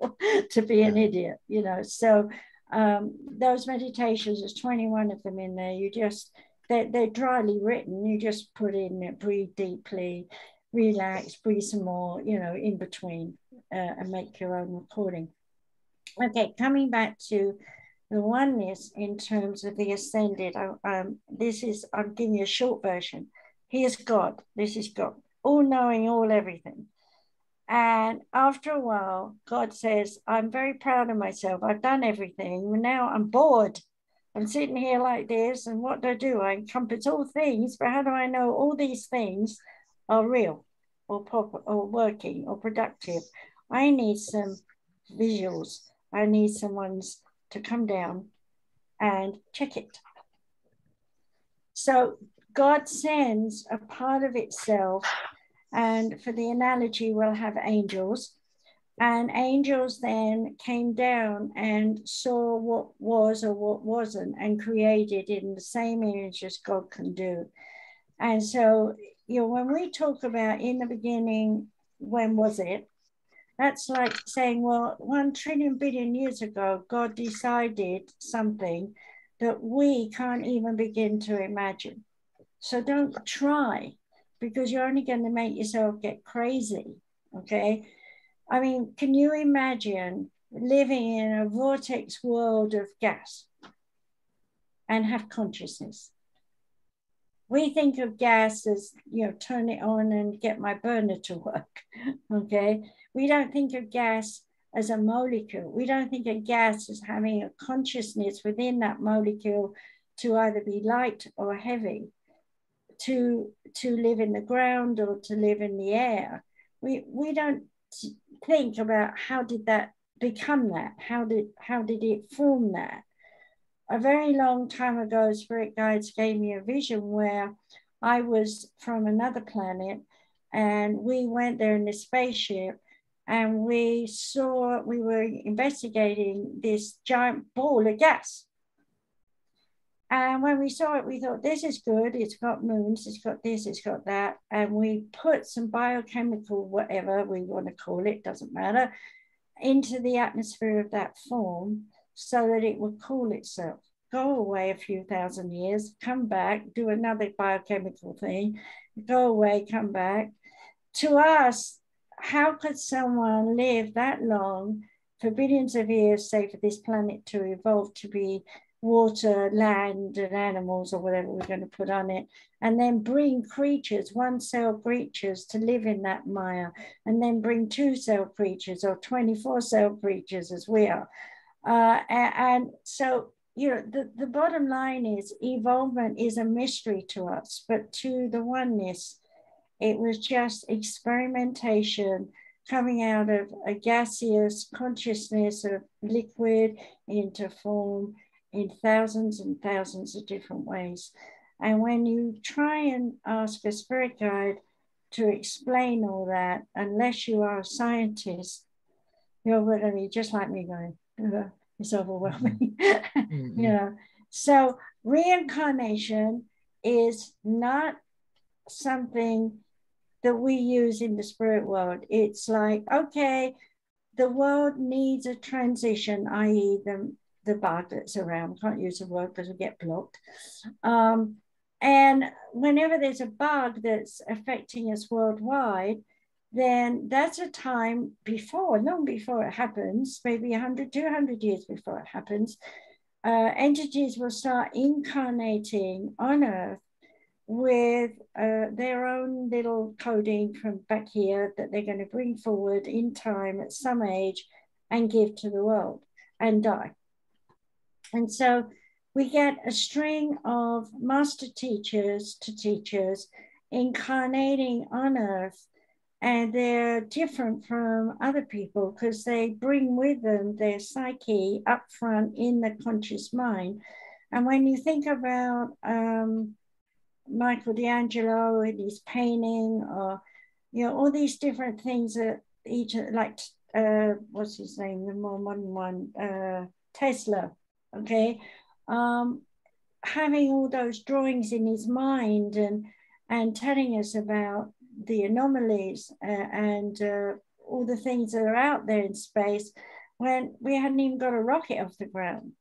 to be an idiot, you know. So um, those meditations, there's 21 of them in there. You just, they're, they're dryly written. You just put in, it, breathe deeply, relax, breathe some more, you know, in between uh, and make your own recording. Okay, coming back to the oneness in terms of the ascended, um, this is, I'm giving you a short version. Here's God, this is God, all knowing, all everything. And after a while, God says, I'm very proud of myself. I've done everything. Now I'm bored. I'm sitting here like this. And what do I do? I encompass all things, but how do I know all these things are real. or proper or working or productive. I need some visuals. I need someone's to come down and check it. So God sends a part of itself, and for the analogy, we'll have angels. And angels then came down and saw what was or what wasn't and created in the same image as God can do. And so, you know, when we talk about in the beginning, when was it? That's like saying, well, one trillion billion years ago, God decided something that we can't even begin to imagine. So don't try because you're only going to make yourself get crazy. Okay. I mean, can you imagine living in a vortex world of gas and have consciousness? We think of gas as, you know, turn it on and get my burner to work. Okay. We don't think of gas as a molecule. We don't think of gas as having a consciousness within that molecule to either be light or heavy, to, to live in the ground or to live in the air. We, we don't think about how did that become that? How did, how did it form that? A very long time ago, Spirit Guides gave me a vision where I was from another planet and we went there in the spaceship and we saw, we were investigating this giant ball of gas. And when we saw it, we thought, this is good. It's got moons, it's got this, it's got that. And we put some biochemical, whatever we want to call it, doesn't matter, into the atmosphere of that form so that it would cool itself. Go away a few thousand years, come back, do another biochemical thing, go away, come back. To us, how could someone live that long for billions of years, say, for this planet to evolve to be water, land, and animals, or whatever we're going to put on it, and then bring creatures, one cell creatures, to live in that mire, and then bring two cell creatures or 24 cell creatures as we are. Uh, and, so, you know, the, the bottom line is evolvement is a mystery to us, but to the oneness, it was just experimentation coming out of a gaseous consciousness of liquid into form in thousands and thousands of different ways. And when you try and ask a spirit guide to explain all that, unless you are a scientist, you're be just like me going, it's overwhelming. Mm-hmm. you know, so reincarnation is not something that we use in the spirit world. It's like, okay, the world needs a transition, i.e., the, the bug that's around. Can't use the word because we get blocked. Um, and whenever there's a bug that's affecting us worldwide, then that's a time before, long before it happens, maybe 100, 200 years before it happens, uh, entities will start incarnating on Earth with uh, their own little coding from back here that they're going to bring forward in time at some age and give to the world and die. And so we get a string of master teachers to teachers incarnating on earth and they're different from other people because they bring with them their psyche up front in the conscious mind. And when you think about um, Michelangelo and his painting, or you know, all these different things that each like uh, what's his name, the more modern one, uh, Tesla. Okay, um, having all those drawings in his mind and and telling us about the anomalies uh, and uh, all the things that are out there in space when we hadn't even got a rocket off the ground.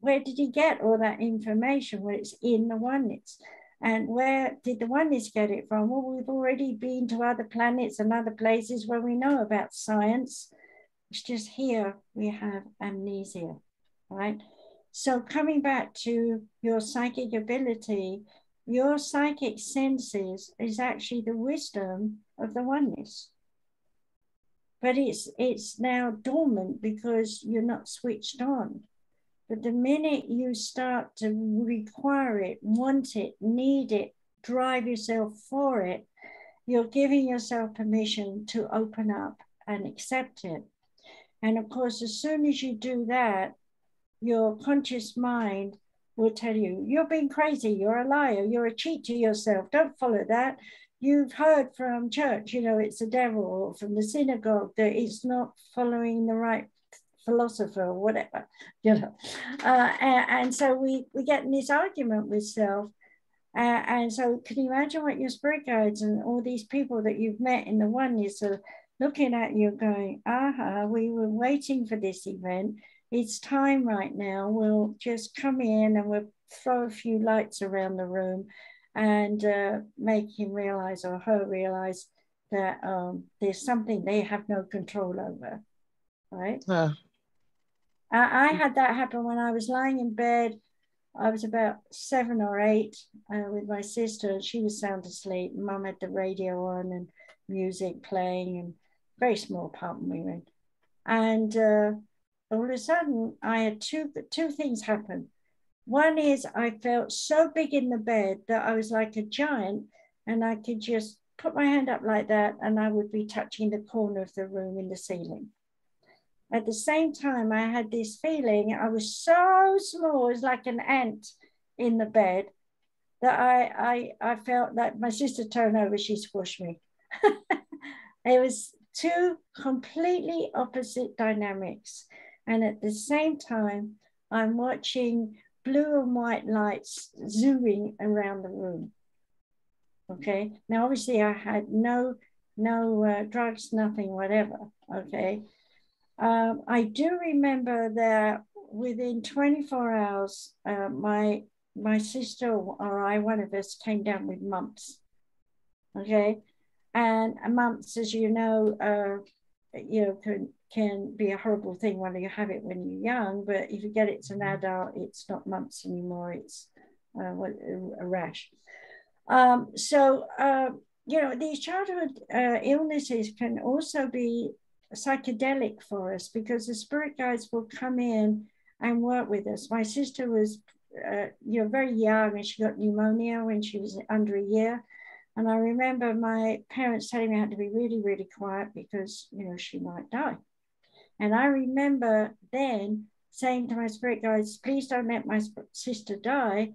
Where did he get all that information? Well, it's in the oneness. And where did the oneness get it from? Well, we've already been to other planets and other places where we know about science. It's just here we have amnesia, right? So coming back to your psychic ability, your psychic senses is actually the wisdom of the oneness. But it's it's now dormant because you're not switched on. But the minute you start to require it, want it, need it, drive yourself for it, you're giving yourself permission to open up and accept it. And of course, as soon as you do that, your conscious mind will tell you, you're being crazy, you're a liar, you're a cheat to yourself, don't follow that. You've heard from church, you know, it's the devil, or from the synagogue that it's not following the right philosopher or whatever, you know. Uh, and, and, so we, we get in this argument with self. Uh, and so can you imagine what your spirit guides and all these people that you've met in the oneness are looking at you going, aha, we were waiting for this event it's time right now. We'll just come in and we'll throw a few lights around the room and uh, make him realize or her realize that um, there's something they have no control over. Right? Uh. I, I had that happen when I was lying in bed. I was about seven or eight uh, with my sister. And she was sound asleep. Mum had the radio on and music playing, and very small apartment we were in. And uh, all of a sudden I had two two things happen. One is I felt so big in the bed that I was like a giant and I could just put my hand up like that and I would be touching the corner of the room in the ceiling. At the same time, I had this feeling I was so small, it was like an ant in the bed that I I, I felt that my sister turned over, she squashed me. it was two completely opposite dynamics. And at the same time, I'm watching blue and white lights zooming around the room. Okay. Now, obviously, I had no no uh, drugs, nothing, whatever. Okay. Um, I do remember that within 24 hours, uh, my my sister or I, one of us, came down with mumps. Okay, and mumps, as you know, uh, you know, can can be a horrible thing when you have it when you're young, but if you get it as an mm-hmm. adult, it's not mumps anymore, it's uh, a rash. Um, so, uh, you know, these childhood uh, illnesses can also be psychedelic for us because the spirit guides will come in and work with us. My sister was, uh, you know, very young and she got pneumonia when she was under a year. And I remember my parents telling me I had to be really, really quiet because, you know, she might die. And I remember then saying to my spirit guides, please don't let my sister die.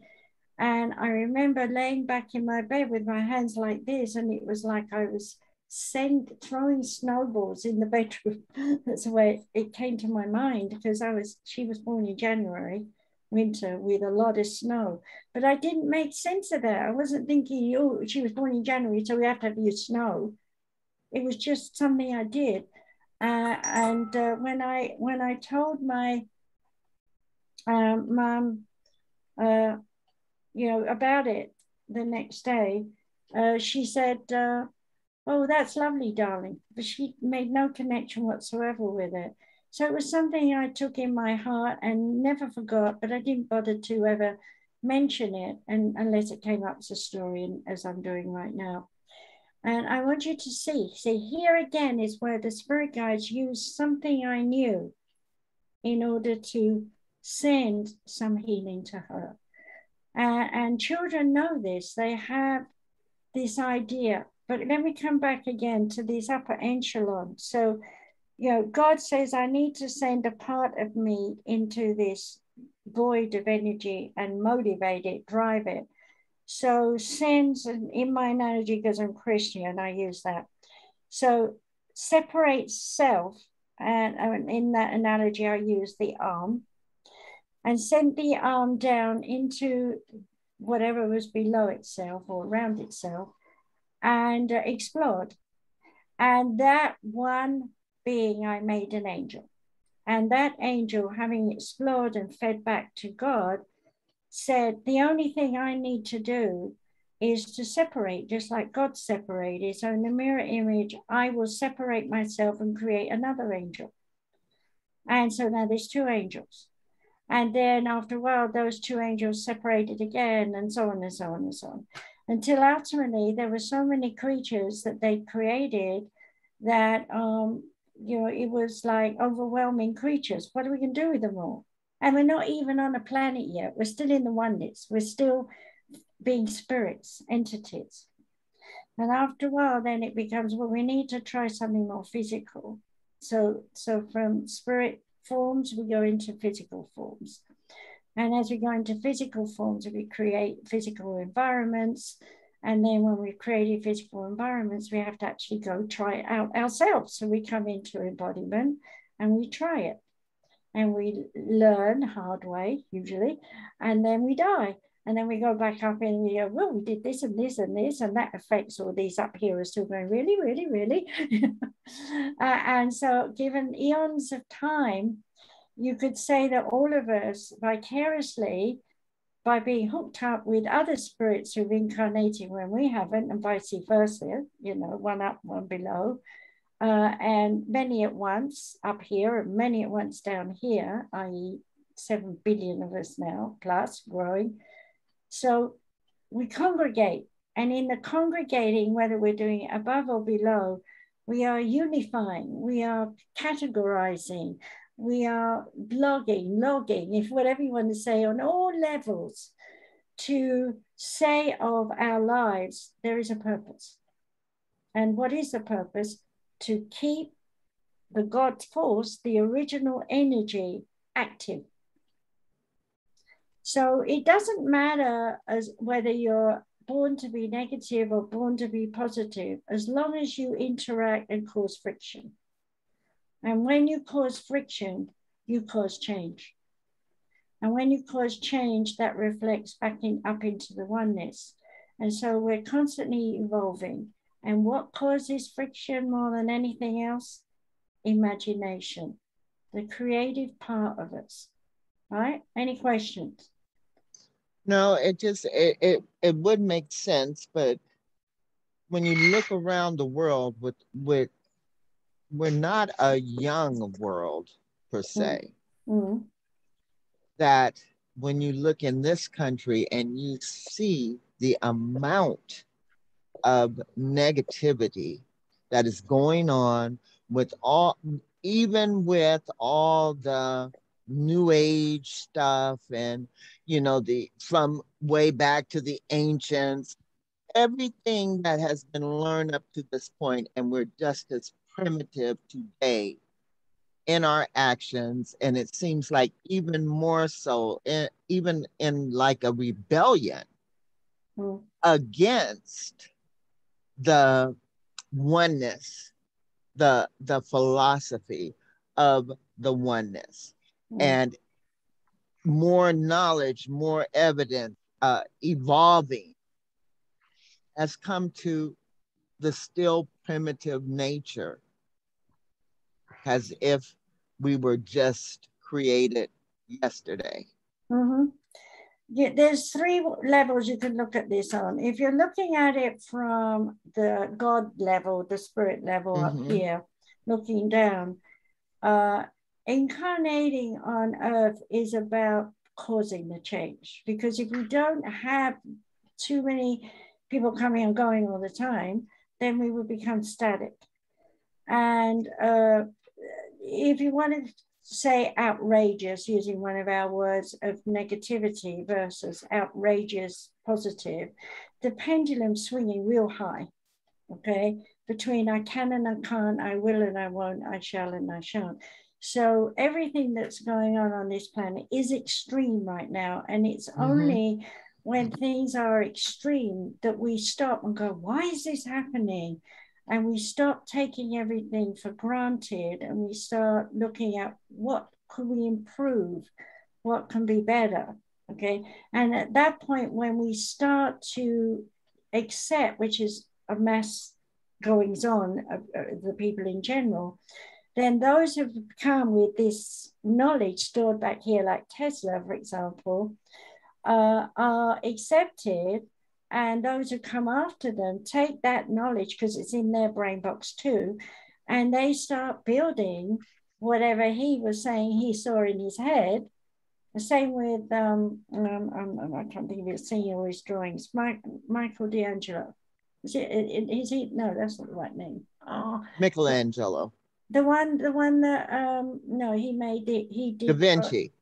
And I remember laying back in my bed with my hands like this, and it was like I was send, throwing snowballs in the bedroom. That's the way it came to my mind because I was she was born in January, winter with a lot of snow. But I didn't make sense of that. I wasn't thinking, oh, she was born in January, so we have to have your snow. It was just something I did. Uh, and uh, when I when I told my um, mom, uh, you know, about it the next day, uh, she said, uh, "Oh, that's lovely, darling," but she made no connection whatsoever with it. So it was something I took in my heart and never forgot, but I didn't bother to ever mention it, and unless it came up as a story, and as I'm doing right now. And I want you to see, see, here again is where the spirit guides use something I knew in order to send some healing to her. Uh, and children know this, they have this idea. But let me come back again to these upper echelons. So, you know, God says, I need to send a part of me into this void of energy and motivate it, drive it. So sins, and in my analogy, because I'm Christian, I use that. So separate self, and in that analogy, I use the arm, and send the arm down into whatever was below itself or around itself, and uh, explored. And that one being, I made an angel. And that angel, having explored and fed back to God, said, The only thing I need to do is to separate, just like God separated. So in the mirror image, I will separate myself and create another angel. And so now there's two angels. And then after a while, those two angels separated again, and so on and so on and so on. Until ultimately, there were so many creatures that they created that, um, you know, it was like overwhelming creatures. What are we going to do with them all? And we're not even on a planet yet. We're still in the oneness. We're still being spirits, entities. And after a while, then it becomes, well, we need to try something more physical. So, so from spirit forms, we go into physical forms. And as we go into physical forms, we create physical environments. And then when we create physical environments, we have to actually go try it out ourselves. So we come into embodiment and we try it. And we learn hard way, usually, and then we die. And then we go back up and we go, well, we did this and this and this, and that affects all these up here are still going, really, really, really. uh, and so, given eons of time, you could say that all of us vicariously, by being hooked up with other spirits who've incarnated when we haven't, and vice versa, you know, one up, one below, uh, and many at once up here, and many at once down here, i.e., 7 billion of us now, plus growing so we congregate, and in the congregating, whether we're doing it above or below, we are unifying, we are categorizing, we are blogging, logging, if whatever you want to say, on all levels to say of our lives, there is a purpose. And what is the purpose? To keep the God force, the original energy, active. So it doesn't matter as whether you're born to be negative or born to be positive, as long as you interact and cause friction. And when you cause friction, you cause change. And when you cause change, that reflects back in, up into the oneness. And so we're constantly evolving. And what causes friction more than anything else? Imagination, the creative part of us. Right? Any questions? No, it just it, it it would make sense, but when you look around the world with with we're not a young world per se. Mm-hmm. That when you look in this country and you see the amount of negativity that is going on with all even with all the new age stuff and you know the from way back to the ancients everything that has been learned up to this point and we're just as primitive today in our actions and it seems like even more so in, even in like a rebellion mm. against the oneness the the philosophy of the oneness mm. and more knowledge, more evidence, uh, evolving has come to the still primitive nature as if we were just created yesterday. Mm-hmm. Yeah, there's three levels you can look at this on. If you're looking at it from the God level, the spirit level mm-hmm. up here, looking down, uh, incarnating on earth is about causing the change because if we don't have too many people coming and going all the time then we would become static and uh, if you want to say outrageous using one of our words of negativity versus outrageous positive the pendulum swinging real high okay between i can and i can't i will and i won't i shall and i shan't so everything that's going on on this planet is extreme right now. And it's mm-hmm. only when things are extreme that we stop and go, why is this happening? And we stop taking everything for granted and we start looking at what could we improve? What can be better? Okay. And at that point, when we start to accept, which is a mass goings on of, of the people in general, then those who've come with this knowledge stored back here, like Tesla, for example, uh, are accepted. And those who come after them take that knowledge because it's in their brain box too, and they start building whatever he was saying he saw in his head. The same with um, um, um I can't think of his seeing all his drawings. Mike, Michael D'Angelo. Is it? Is he? No, that's not the right name. Oh, Michelangelo. The one, the one that um no, he made it. He did. Da Vinci.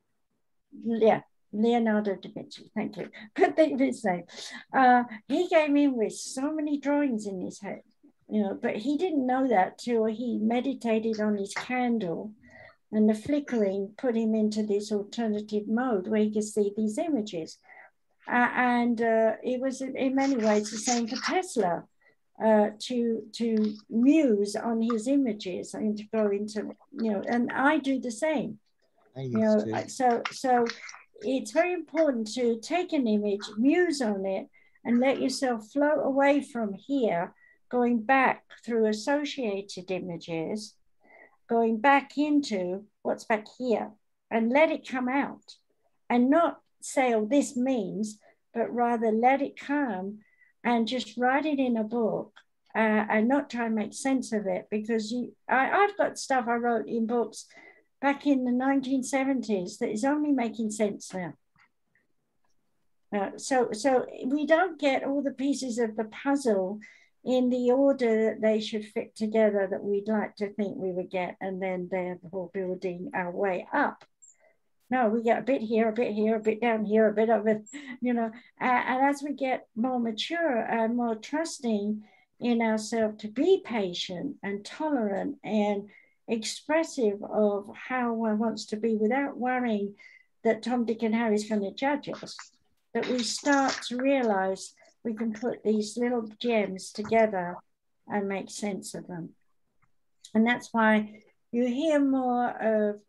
yeah, Leonardo da Vinci, thank you. Could think of his name. Uh, he came in with so many drawings in his head, you know, but he didn't know that till he meditated on his candle and the flickering put him into this alternative mode where he could see these images. Uh, and uh, it was in many ways the same for Tesla. Uh, to to muse on his images and to go into you know and I do the same you know to. so so it's very important to take an image muse on it and let yourself float away from here going back through associated images going back into what's back here and let it come out. And not say, oh, this means, but rather let it come and just write it in a book uh, and not try and make sense of it because you, I, I've got stuff I wrote in books back in the 1970s that is only making sense now. Uh, so, so we don't get all the pieces of the puzzle in the order that they should fit together that we'd like to think we would get, and then therefore building our way up. No, we get a bit here, a bit here, a bit down here, a bit of it, you know. And, and as we get more mature and more trusting in ourselves to be patient and tolerant and expressive of how one wants to be without worrying that Tom, Dick, and Harry is going to judge us, that we start to realize we can put these little gems together and make sense of them. And that's why you hear more of,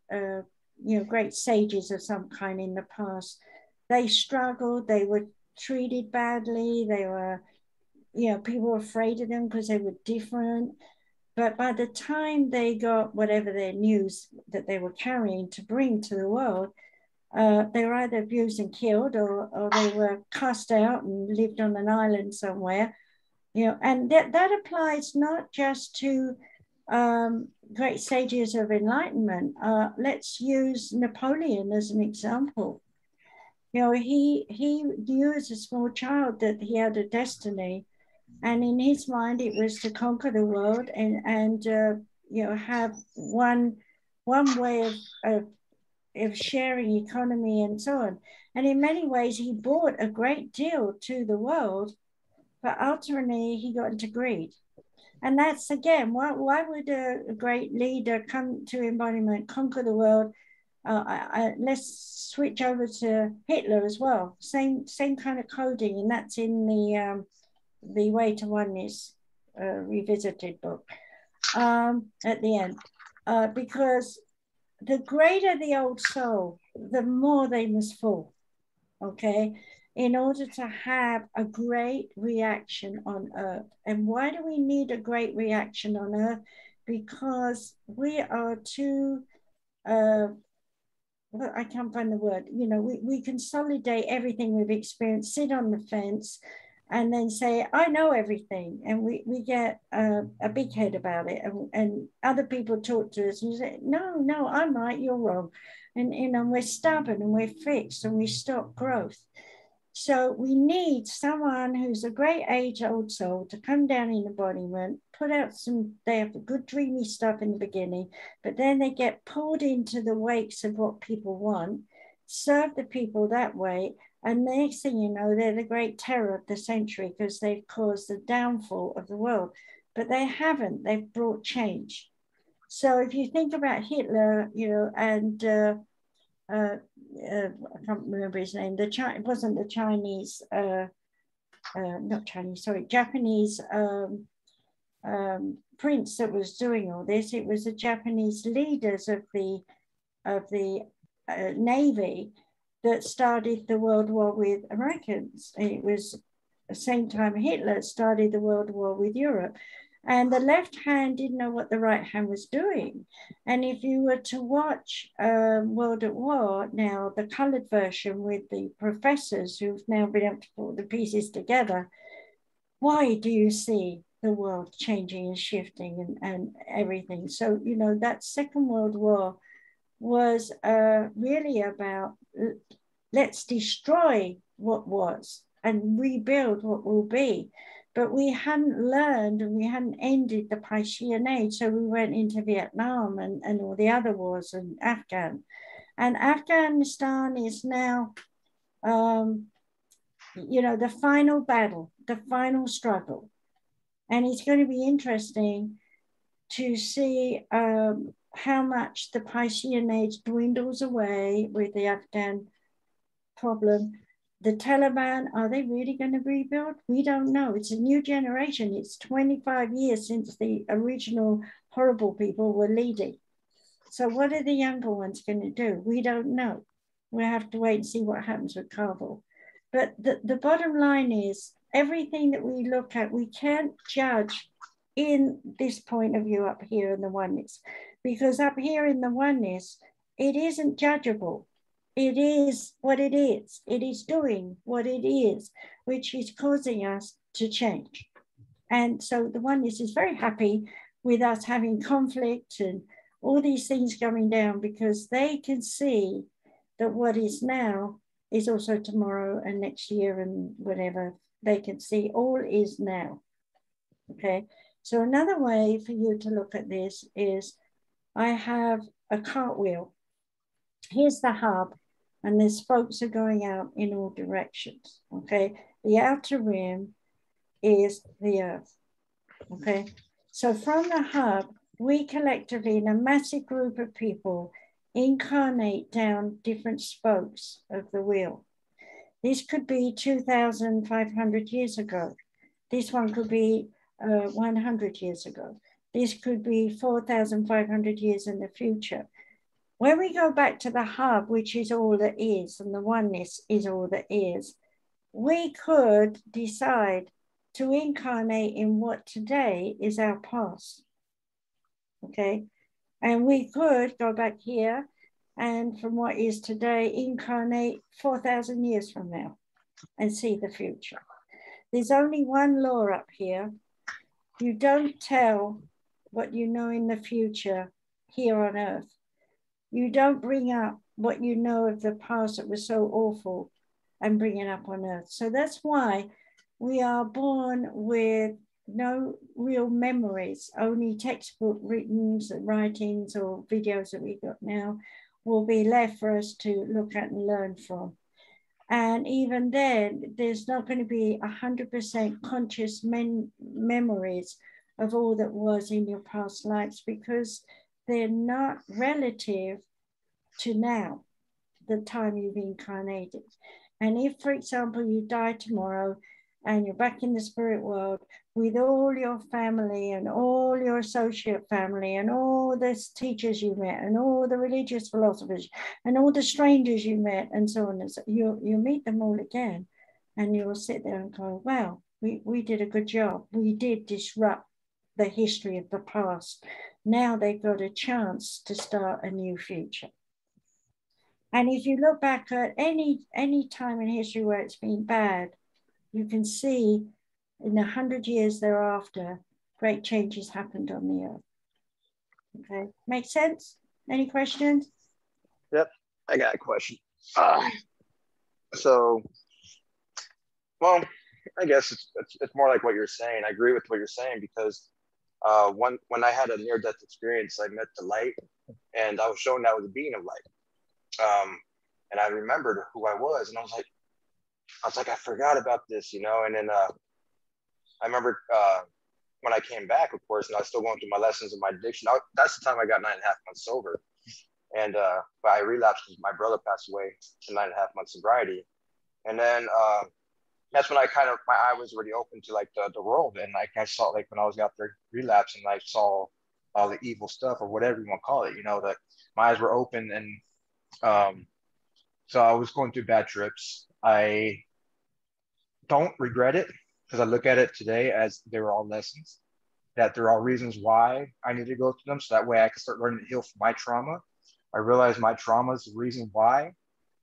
you know, great sages of some kind in the past. They struggled, they were treated badly, they were, you know, people were afraid of them because they were different. But by the time they got whatever their news that they were carrying to bring to the world, uh, they were either abused and killed or, or they were cast out and lived on an island somewhere you know. And that, that applies not just to um, great sages of enlightenment. Uh, let's use napoleon as an example. You know he he knew as a small child that he had a destiny and in his mind it was to conquer the world and and uh, you know have one one way of, of of sharing economy and so on. And in many ways, he brought a great deal to the world, but ultimately he got into greed. And that's again, why, why would a, great leader come to embodiment, conquer the world? Uh, I, I, let's switch over to Hitler as well. Same same kind of coding, and that's in the um, the Way to Oneness uh, revisited book um, at the end, uh, because the greater the old soul, the more they must fall. Okay. In order to have a great reaction on earth. And why do we need a great reaction on earth? Because we are too, uh, well, I can't find the word, you know, we, we consolidate everything we've experienced, sit on the fence, and then say, I know everything. And we, we get uh, a big head about it. And, and other people talk to us and say, no, no, I'm right, you're wrong. And, you know, we're stubborn and we're fixed and we stop growth. So we need someone who's a great age old soul to come down in embodiment, put out some, they have the good dreamy stuff in the beginning, but then they get pulled into the wakes of what people want, serve the people that way, and next thing you know, they're the great terror of the century because they've caused the downfall of the world. But they haven't, they've brought change. So if you think about Hitler, you know, and uh, uh, uh, I can't remember his name, the Chi- it wasn't the Chinese, uh, uh, not Chinese, sorry, Japanese um, um, prince that was doing all this. It was the Japanese leaders of the of the uh, navy that started the World War with Americans. It was the same time Hitler started the World War with Europe. And the left hand didn't know what the right hand was doing. And if you were to watch um, World at War now, the colored version with the professors who've now been able to put the pieces together, why do you see the world changing and shifting and, and everything? So, you know, that Second World War was uh, really about let's destroy what was and rebuild what will be. But we hadn't learned and we hadn't ended the Piscean age. So we went into Vietnam and, and all the other wars and Afghan. And Afghanistan is now um, you know, the final battle, the final struggle. And it's going to be interesting to see um, how much the Piscean age dwindles away with the Afghan problem. The Taliban, are they really going to rebuild? We don't know. It's a new generation. It's 25 years since the original horrible people were leading. So, what are the younger ones going to do? We don't know. We have to wait and see what happens with Kabul. But the, the bottom line is everything that we look at, we can't judge in this point of view up here in the oneness, because up here in the oneness, it isn't judgeable. It is what it is. It is doing what it is, which is causing us to change. And so the oneness is very happy with us having conflict and all these things going down because they can see that what is now is also tomorrow and next year and whatever. They can see all is now. Okay. So another way for you to look at this is I have a cartwheel. Here's the hub, and the spokes are going out in all directions. Okay. The outer rim is the earth. Okay. So from the hub, we collectively, in a massive group of people, incarnate down different spokes of the wheel. This could be 2,500 years ago. This one could be uh, 100 years ago. This could be 4,500 years in the future. When we go back to the hub, which is all that is, and the oneness is all that is, we could decide to incarnate in what today is our past. Okay. And we could go back here and from what is today, incarnate 4,000 years from now and see the future. There's only one law up here. You don't tell what you know in the future here on earth. You don't bring up what you know of the past that was so awful and bring it up on earth. So that's why we are born with no real memories, only textbook written writings or videos that we got now will be left for us to look at and learn from. And even then, there's not going to be 100% conscious men- memories of all that was in your past lives because they're not relative to now, the time you've incarnated. And if, for example, you die tomorrow and you're back in the spirit world with all your family and all your associate family and all the teachers you met and all the religious philosophers and all the strangers you met and so on and so you you meet them all again and you'll sit there and go wow we, we did a good job we did disrupt the history of the past now they've got a chance to start a new future and if you look back at any any time in history where it's been bad you can see in the hundred years thereafter, great changes happened on the earth. Okay, make sense? Any questions? Yep, I got a question. Uh, so, well, I guess it's, it's, it's, more like what you're saying. I agree with what you're saying because uh, when, when I had a near death experience, I met the light and I was shown that I was a being of light. Um, and I remembered who I was, and I was like, I was like, I forgot about this, you know. And then uh, I remember uh, when I came back, of course, and I was still going through my lessons of my addiction. I, that's the time I got nine and a half months sober. And uh, but I relapsed because my brother passed away to nine and a half months sobriety. And then uh, that's when I kind of my eye was already open to like the, the world, and like I saw like when I was out there relapsing, I saw all the evil stuff or whatever you want to call it. You know that my eyes were open, and um, so I was going through bad trips. I don't regret it because I look at it today as they were all lessons, that there are all reasons why I need to go through them. So that way I can start learning to heal from my trauma. I realize my trauma is the reason why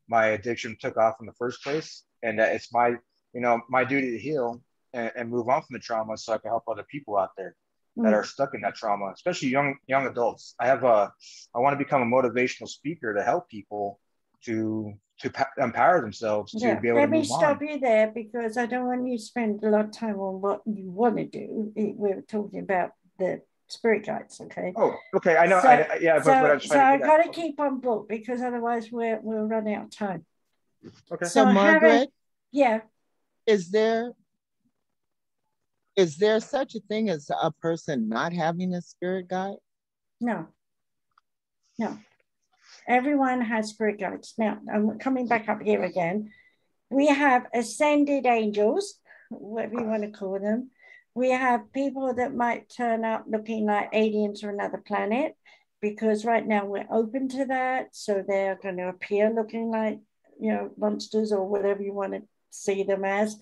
my addiction took off in the first place. And that it's my, you know, my duty to heal and, and move on from the trauma so I can help other people out there that mm-hmm. are stuck in that trauma, especially young young adults. I have a I want to become a motivational speaker to help people to to empower themselves to yeah. be able Let to me stop on. you there because I don't want you to spend a lot of time on what you want to do. We're talking about the spirit guides, okay? Oh, okay. I know. So, I, yeah, but, so, but I'm so I've got to keep on book because otherwise we're, we'll run out of time. Okay. So, so Margaret, yeah. Is there is there such a thing as a person not having a spirit guide? No. No. Everyone has spirit guides. Now, I'm coming back up here again. We have ascended angels, whatever you want to call them. We have people that might turn up looking like aliens from another planet because right now we're open to that. So they're going to appear looking like, you know, monsters or whatever you want to see them as.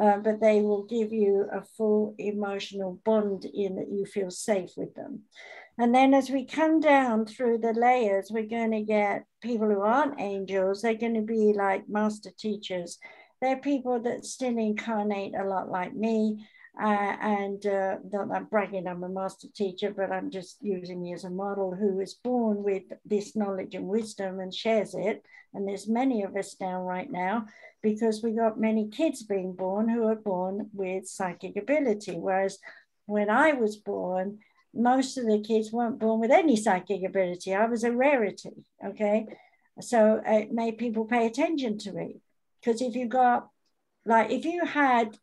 Uh, but they will give you a full emotional bond in that you feel safe with them. And then as we come down through the layers, we're going to get people who aren't angels. They're going to be like master teachers. They're people that still incarnate a lot like me. Uh, and uh, I'm bragging, I'm a master teacher, but I'm just using me as a model who is born with this knowledge and wisdom and shares it. And there's many of us now, right now, because we got many kids being born who are born with psychic ability. Whereas when I was born, most of the kids weren't born with any psychic ability. I was a rarity. Okay. So uh, it made people pay attention to me. Because if you got, like, if you had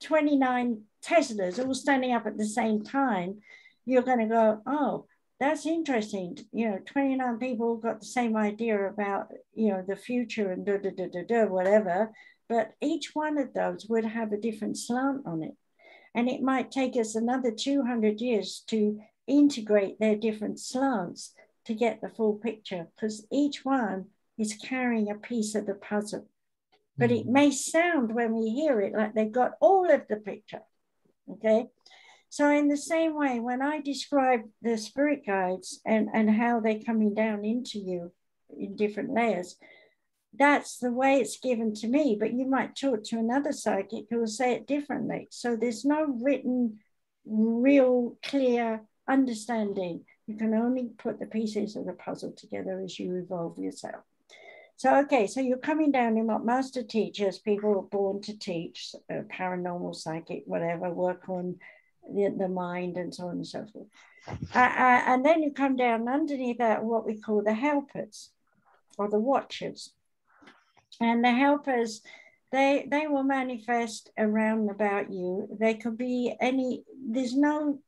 29 Teslas all standing up at the same time, you're going to go, oh, that's interesting. You know, 29 people got the same idea about, you know, the future and da da da da da, whatever. But each one of those would have a different slant on it. And it might take us another 200 years to integrate their different slants to get the full picture because each one is carrying a piece of the puzzle. But it hmm. may sound when we hear it like they've got all of the picture. Okay. So, in the same way, when I describe the spirit guides and, and how they're coming down into you in different layers, that's the way it's given to me. But you might talk to another psychic who will say it differently. So, there's no written, real, clear understanding. You can only put the pieces of the puzzle together as you evolve yourself. So, okay, so you're coming down in what master teachers, people are born to teach, uh, paranormal, psychic, whatever, work on the, the mind and so on and so forth. Uh, uh, and then you come down underneath that, what we call the helpers or the watchers. And the helpers, they they will manifest around about you. They could be any, there's no,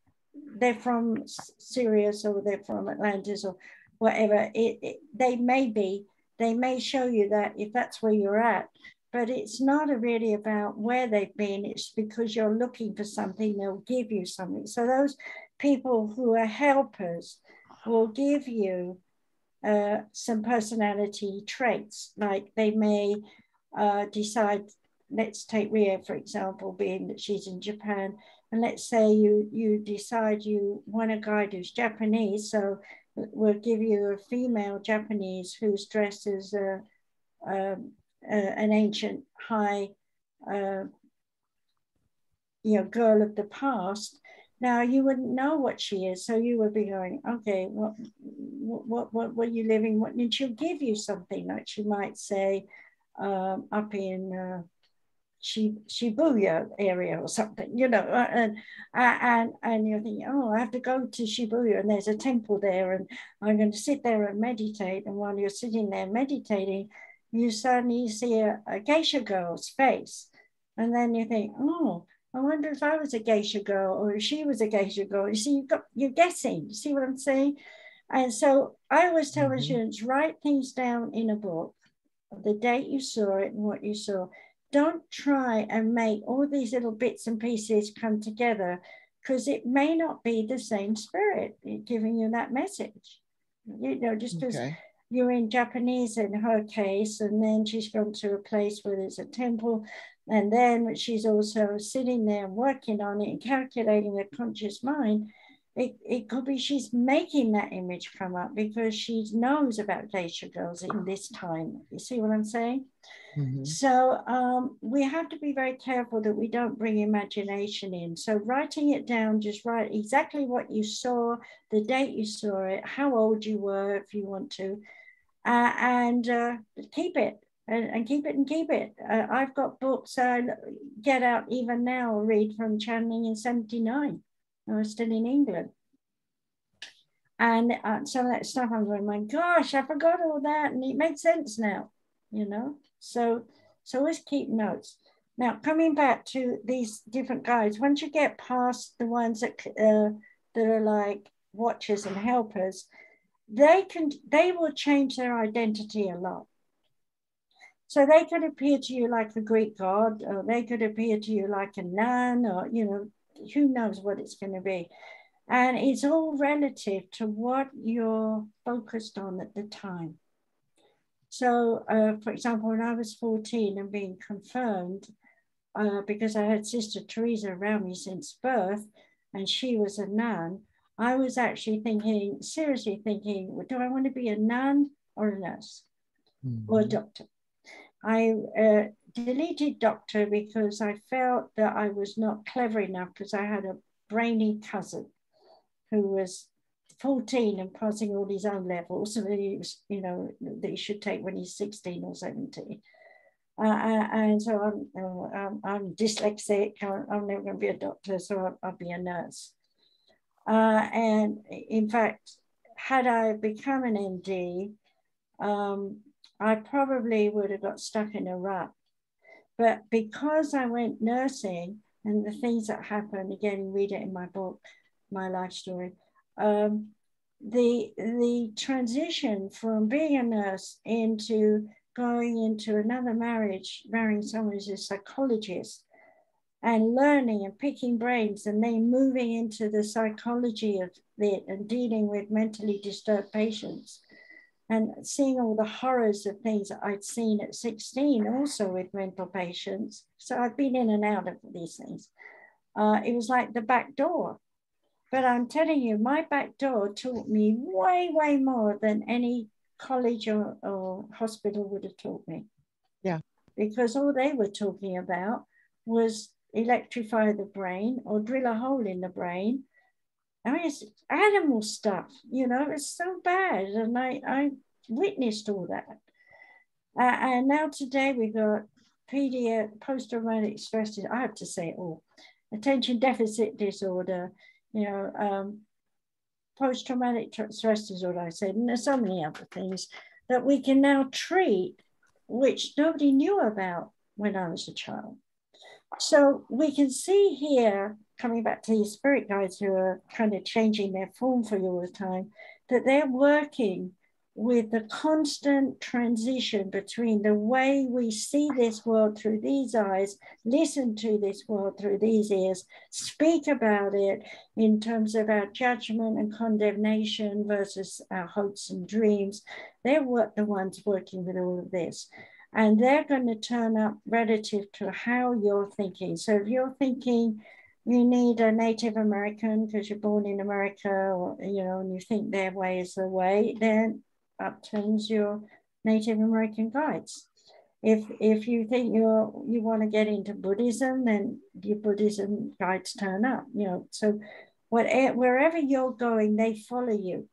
they're from Sirius or they're from Atlantis or whatever. It, it, they may be they may show you that if that's where you're at, but it's not really about where they've been. It's because you're looking for something, they'll give you something. So those people who are helpers will give you uh, some personality traits, like they may uh, decide, let's take Ria, for example, being that she's in Japan, and let's say you, you decide you want a guide who's Japanese, so we'll give you a female Japanese who's dressed as a, a an ancient high, uh, you know, girl of the past. Now you wouldn't know what she is, so you would be going, okay, what, what, what, are you living? What? And she'll give you something like she might say, um, up in uh, Shibuya area or something, you know, uh, and and and you're thinking, oh, I have to go to Shibuya, and there's a temple there, and I'm going to sit there and meditate. And while you're sitting there meditating, you suddenly see a, a geisha girl's face, and then you think, oh, I wonder if I was a geisha girl or if she was a geisha girl. You see, you got you're guessing. You see what I'm saying? And so I always tell mm-hmm. my students, write things down in a book, the date you saw it and what you saw don't try and make all these little bits and pieces come together because it may not be the same spirit giving you that message. You know, just because okay. You're in Japanese in her case, and then she's gone to a place where there's a temple, and then she's also sitting there working on it and calculating the conscious mind it, it could be she's making that image come up because she knows about geisha girls in this time. You see what I'm saying? Mm-hmm. So um, we have to be very careful that we don't bring imagination in. So writing it down, just write exactly what you saw, the date you saw it, how old you were, if you want to, uh, and uh, keep it. And, and, keep it and keep it. Uh, I've got books I get out even now, read from Channing in 79 I was still in England. And uh, some of that stuff, I'm going, my gosh, I forgot all that. And it makes sense now. you know? So, so always keep notes. Now, coming back to these different guides, once you get past the ones that, uh, that are like watchers and helpers, they can they will change their identity a lot. So they could appear to you like a Greek god, or they could appear to you like a nun, or you know, who knows what it's going to be. And it's all relative to what you're focused on at the time. So, uh, for example, when I was 14 and being confirmed, uh, because I had Sister Teresa around me since birth, and she was a nun, I was actually thinking, seriously thinking, do I want to be a nun or a nurse mm-hmm. or a doctor? I uh, deleted doctor because I felt that I was not clever enough because I had a brainy cousin who was 14 and passing all his O levels and he was, you know, that he should take when he's 16 or 17. Uh, uh, and so I'm, uh, I'm, I'm, dyslexic, I'm, I'm never going to be a doctor, so I'll, I'll be a nurse. Uh, and in fact, had I become an MD, um, I probably would have got stuck in a rut. But because I went nursing and the things that happened, again, read it in my book, my life story, um, the, the transition from being a nurse into going into another marriage, marrying someone who's a psychologist, and learning and picking brains and then moving into the psychology of it and dealing with mentally disturbed patients and seeing all the horrors of things that I'd seen at 16 also with mental patients. So I've been in and out of these things. Uh, it was like the back door. But I'm telling you, my back door taught me way, way more than any college or, or hospital would have taught me. Yeah. Because all they were talking about was electrify the brain or drill a hole in the brain. I mean, it's animal stuff, you know, it's so bad. And I, I witnessed all that. Uh, and now today we've got PD, post-traumatic stress, I have to say it all, attention deficit disorder, you know, um, post-traumatic stress disorder, I said, and there's so many other things that we can now treat, which nobody knew about when I was a child. So we can see here, coming back to these spirit guides who are kind of changing their form for you all the time, that they're working with the constant transition between the way we see this world through these eyes, listen to this world through these ears, speak about it in terms of our judgment and condemnation versus our hopes and dreams. They're the ones working with all of this and they're going to turn up relative to how you're thinking. So if you're thinking you need a Native American because you're born in America, or you know, and you think their way is the way, then up turns your Native American guides. If if you think you're you want to get into Buddhism, then your Buddhism guides turn up. You know, so whatever wherever you're going, they follow you.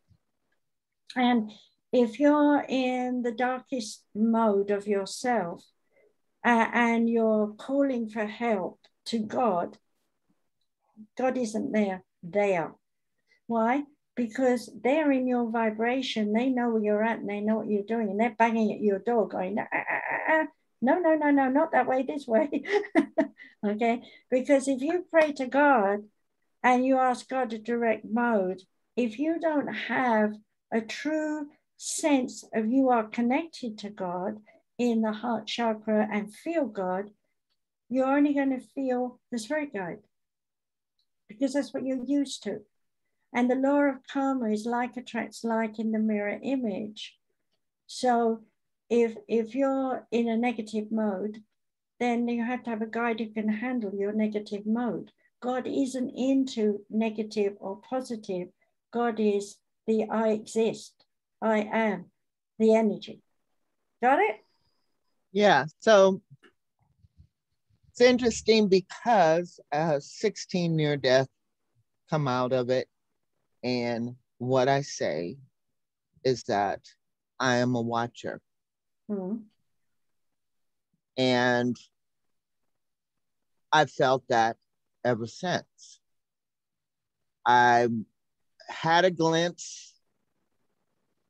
And if you're in the darkest mode of yourself uh, and you're calling for help to God, God isn't there, they are. Why? Because they're in your vibration, they know where you're at and they know what you're doing, and they're banging at your door going, ah, ah, ah, no, no, no, no, not that way, this way. okay? Because if you pray to God and you ask God to direct mode, if you don't have a true sense of you are connected to God in the heart chakra and feel God, you're only going to feel the spirit guide because that's what you're used to. And the law of karma is like attracts like in the mirror image. So if if you're in a negative mode, then you have to have a guide who can handle your negative mode. God isn't into negative or positive. God is the I exist. I am the energy. Got it? Yeah. So it's interesting because uh, 16 near death come out of it. And what I say is that I am a watcher. Mm-hmm. And I've felt that ever since. I had a glimpse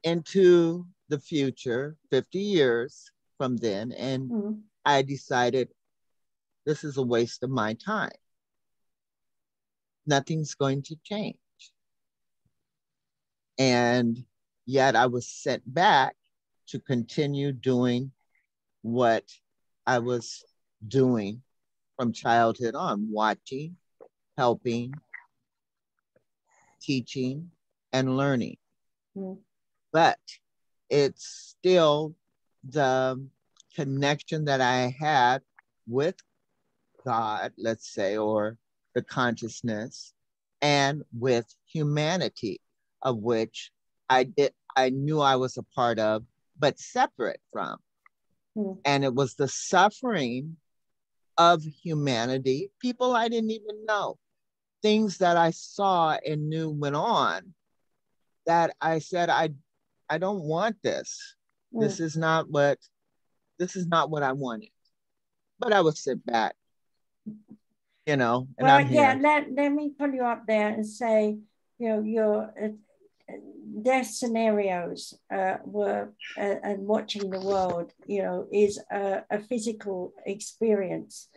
into the future, 50 years, from then. And mm-hmm. I decided this is a waste of my time. Nothing's going to change. And yet I was sent back to continue doing what I was doing from childhood on, watching, helping, teaching, and learning. Mm. But it's still the connection that I had with God, let's say, or the consciousness, and with humanity, of which I did I knew I was a part of, but separate from. Mm. And it was the suffering of humanity, people I didn't even know, things that I saw and knew went on that I said, I I don't want this. Mm. This is not what this is not what I wanted. But I would sit back, you know. well, yeah, let, let me pull you up there and say, you know, your uh, their scenarios uh, were uh, and watching the world, you know, is a, a physical experience.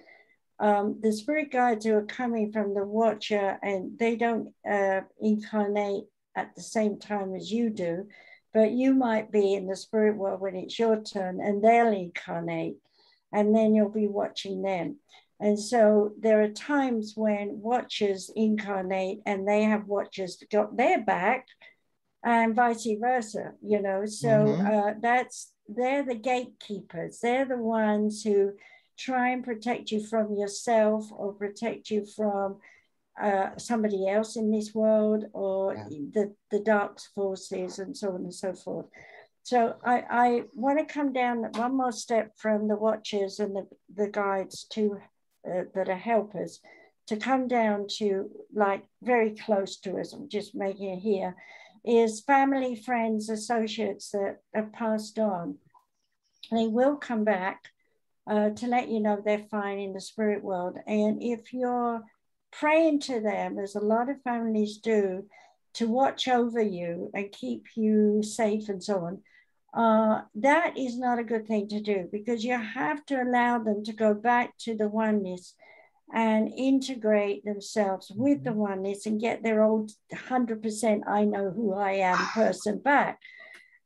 Um, the spirit guides who are coming from the watcher and they don't uh, incarnate at the same time as you do, but you might be in the spirit world when it's your turn and they'll incarnate and then you'll be watching them. And so there are times when watchers incarnate and they have watchers got their back and vice versa, you know. So mm-hmm. uh, that's they're the gatekeepers. They're the ones who try and protect you from yourself or protect you from uh, somebody else in this world or yeah. the, the dark forces and so on and so forth. So I, I want to come down one more step from the watchers and the, the guides to uh, that are helpers to come down to like very close to us. I'm just making it here is family, friends, associates that have passed on. They will come back uh, to let you know they're fine in the spirit world. And if you're praying to them, as a lot of families do, to watch over you and keep you safe and so on, uh, that is not a good thing to do because you have to allow them to go back to the oneness and integrate themselves with the mm-hmm. oneness and get their old 100% I know who I am person back.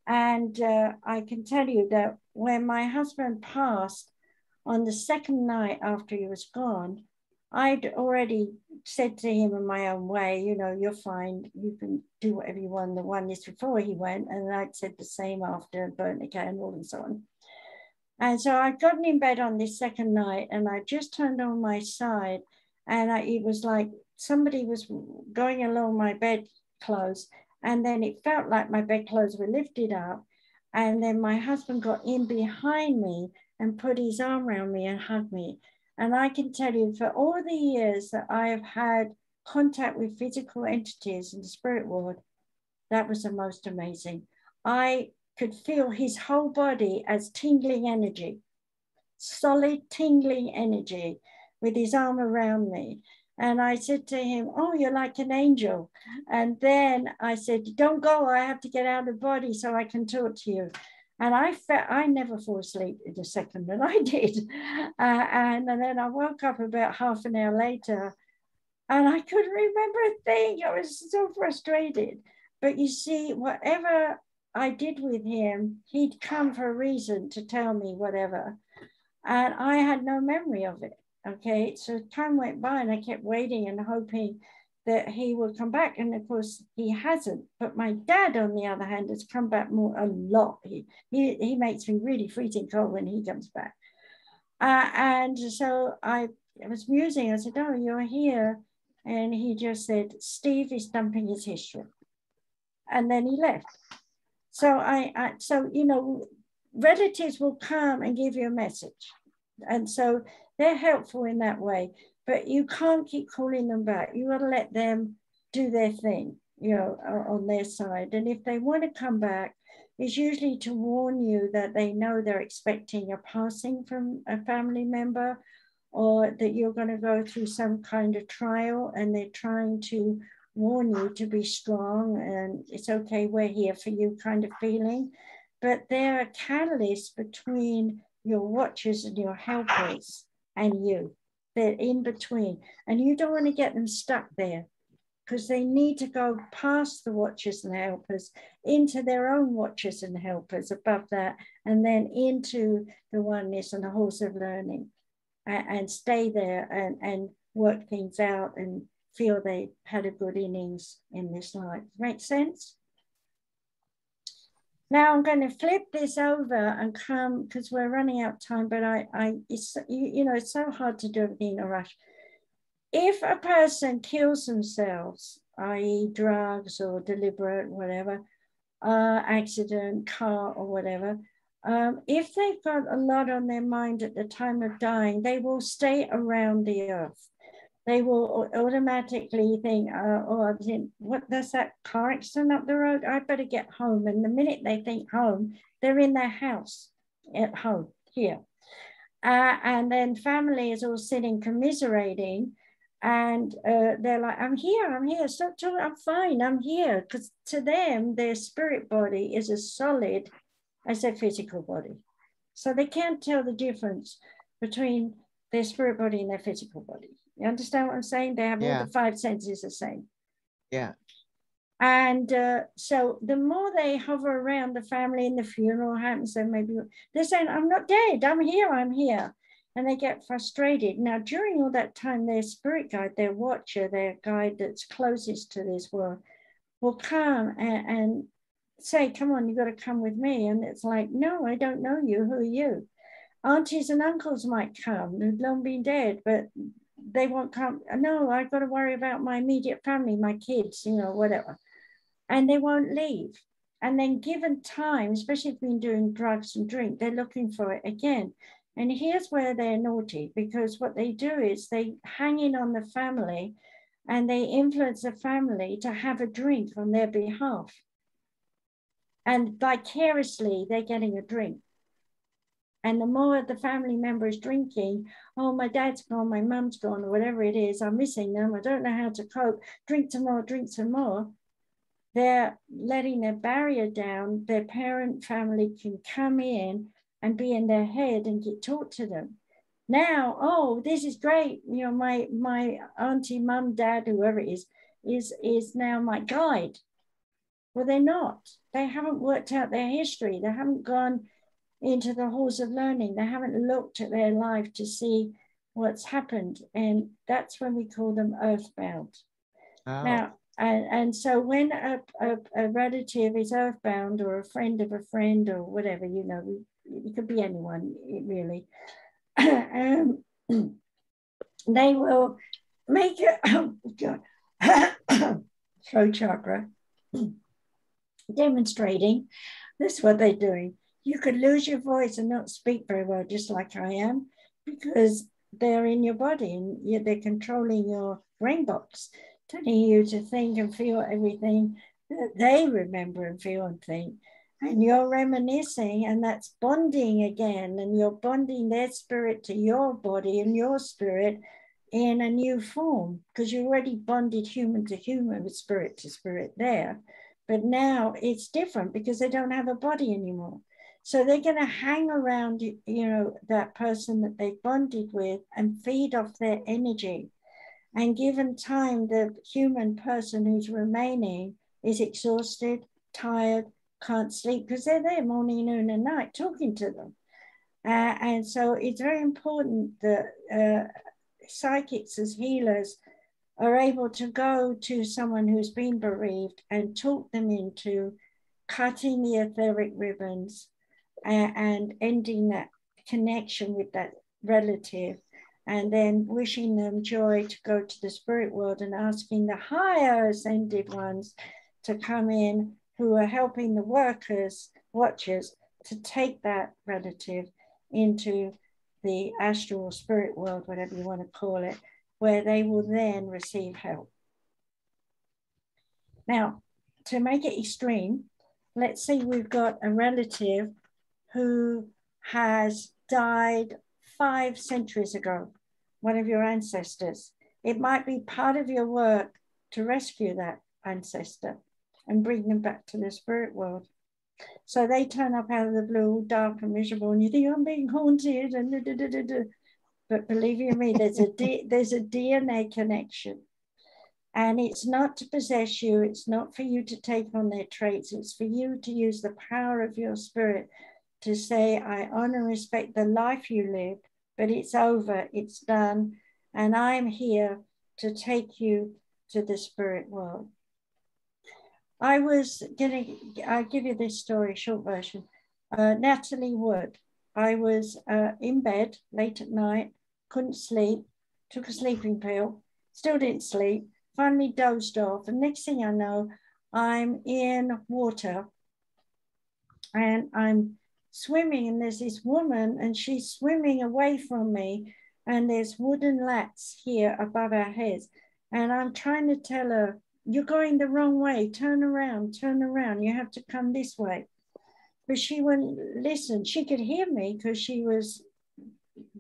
And uh, I can tell you that when my husband passed on the second night after he was gone, I'd already said to him in my own way, you know, you're fine. You can do whatever you want. The one this before he went, and I'd said the same after burnt the candle and so on. And so I'd gotten in bed on this second night, and I just turned on my side, and I, it was like somebody was going along my bed clothes, and then it felt like my bedclothes were lifted up, and then my husband got in behind me and put his arm around me and hugged me. And I can tell you for all the years that I have had contact with physical entities in the spirit world, that was the most amazing. I could feel his whole body as tingling energy, solid tingling energy with his arm around me. And I said to him, Oh, you're like an angel. And then I said, Don't go. I have to get out of the body so I can talk to you. And I felt I never fall asleep in a second, and I did. Uh, and, and then I woke up about half an hour later and I couldn't remember a thing. I was so frustrated. But you see, whatever I did with him, he'd come for a reason to tell me whatever. And I had no memory of it. Okay. So time went by and I kept waiting and hoping that he will come back. And of course, he hasn't. But my dad, on the other hand, has come back more a lot. He, he, he makes me really freezing cold when he comes back. Uh, and so I was musing. I said, Oh, you're here. And he just said, Steve is dumping his history. And then he left. So I, I so you know, relatives will come and give you a message. And so they're helpful in that way but you can't keep calling them back. You got to let them do their thing, you know, on their side. And if they want to come back, it's usually to warn you that they know they're expecting a passing from a family member or that you're going to go through some kind of trial and they're trying to warn you to be strong and it's okay, we're here for you kind of feeling. but they're a catalyst between your watchers and your helpers and you. They're in between. And you don't want to get them stuck there because they need to go past the watchers and helpers into their own watchers and helpers above that, and then into the oneness and the halls of learning and, and stay there and, and work things out and feel they had a good innings in this life. Make sense? Now I'm going to flip this over and come because we're running out of time, but I, I, it's, you, you know, it's so hard to do in a rush. If a person kills themselves, i.e., drugs or deliberate, whatever, uh, accident, car, or whatever, um, if they've got a lot on their mind at the time of dying, they will stay around the earth they will automatically think, uh, oh, what does that car accident up the road? I better get home. And the minute they think home, they're in their house at home here. Uh, and then family is all sitting commiserating and uh, they're like, I'm here, I'm here, talking, I'm fine, I'm here. Because to them, their spirit body is as solid as their physical body. So they can't tell the difference between their spirit body and their physical body. You understand what I'm saying? They have yeah. all the five senses the same. Yeah. And uh, so the more they hover around the family and the funeral happens, then maybe they're saying, I'm not dead, I'm here, I'm here. And they get frustrated. Now, during all that time, their spirit guide, their watcher, their guide that's closest to this world will come and, and say, Come on, you've got to come with me. And it's like, No, I don't know you. Who are you? Aunties and uncles might come who've long been dead, but they won't come. No, I've got to worry about my immediate family, my kids, you know, whatever. And they won't leave. And then, given time, especially if they've been doing drugs and drink, they're looking for it again. And here's where they're naughty because what they do is they hang in on the family and they influence the family to have a drink on their behalf. And vicariously, they're getting a drink. And the more the family member is drinking, oh, my dad's gone, my mum's gone, or whatever it is, I'm missing them, I don't know how to cope, drink some more, drink some more. They're letting their barrier down. Their parent family can come in and be in their head and get taught to them. Now, oh, this is great. You know, my my auntie, mum, dad, whoever it is, is is now my guide. Well, they're not. They haven't worked out their history. They haven't gone into the halls of learning. They haven't looked at their life to see what's happened. And that's when we call them earthbound. Oh. Now, and, and so when a, a, a, relative is earthbound or a friend of a friend or whatever, you know, it could be anyone really, um, they will make it, oh God, throat chakra, demonstrating, this is what they're doing you could lose your voice and not speak very well, just like I am, because they're in your body and they're controlling your brain box, telling you to think and feel everything that they remember and feel and think. And you're reminiscing, and that's bonding again, and you're bonding their spirit to your body and your spirit in a new form because you already bonded human to human with spirit to spirit there. But now it's different because they don't have a body anymore. So they're going to hang around, you know, that person that they bonded with and feed off their energy. And given time, the human person who's remaining is exhausted, tired, can't sleep because they're there morning, noon, and night talking to them. Uh, and so it's very important that uh, psychics as healers are able to go to someone who's been bereaved and talk them into cutting the etheric ribbons and ending that connection with that relative and then wishing them joy to go to the spirit world and asking the higher ascended ones to come in who are helping the workers, watchers, to take that relative into the astral spirit world, whatever you want to call it, where they will then receive help. Now, to make it extreme, let's say we've got a relative who has died five centuries ago, one of your ancestors. It might be part of your work to rescue that ancestor and bring them back to the spirit world. So they turn up out of the blue, dark and miserable, and you think I'm being haunted, and da, da, da, but believe you me, there's a there's a DNA connection, and it's not to possess you. It's not for you to take on their traits. It's for you to use the power of your spirit to say, I honor and respect the life you lived, but it's over, it's done, and I'm here to take you to the spirit world. I was gonna, I'll give you this story, short version. Uh, Natalie Wood. I was uh, in bed late at night, couldn't sleep, took a sleeping pill, still didn't sleep, finally dozed off. And next thing I know, I'm in water and I'm swimming, and there's this woman, and she's swimming away from me, and there's wooden lats here above our heads. And I'm trying to tell her, You're going the wrong way. Turn around, turn around. You have to come this way. But she wouldn't listen. She could hear me because she was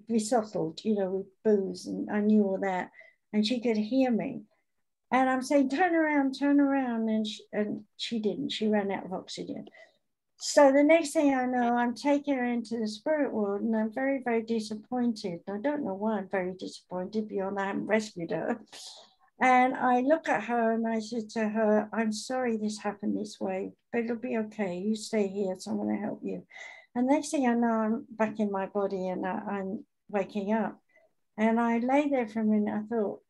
besottled, you know, with booze, and I knew all that. And she could hear me. And I'm saying, Turn around, turn around. And she, and she didn't. She ran out of oxygen. So the next thing I know, I'm taking her into the spirit world and I'm very, very disappointed. I don't know why I'm very disappointed beyond I haven't rescued her. And I look at her and I said to her, I'm sorry this happened this way, but it'll be okay. You stay here, so I'm going to help you. And next thing I know, I'm back in my body and I, am waking up. And I lay there for a minute. I thought,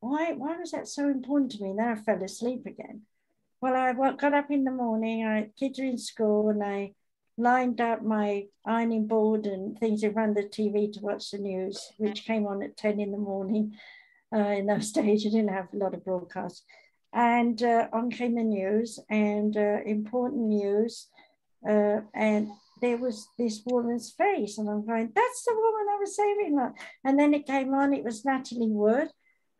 why, why was that so important to me? Then I fell asleep again. Well, I got up in the morning, I kids are in school, and I lined up my ironing board and things in front of the TV to watch the news, which came on at 10 in the morning uh, in those days. You didn't have a lot of broadcasts. And uh, on came the news and uh, important news. Uh, and there was this woman's face, and I'm going, that's the woman I was saving. Her. And then it came on, it was Natalie Wood,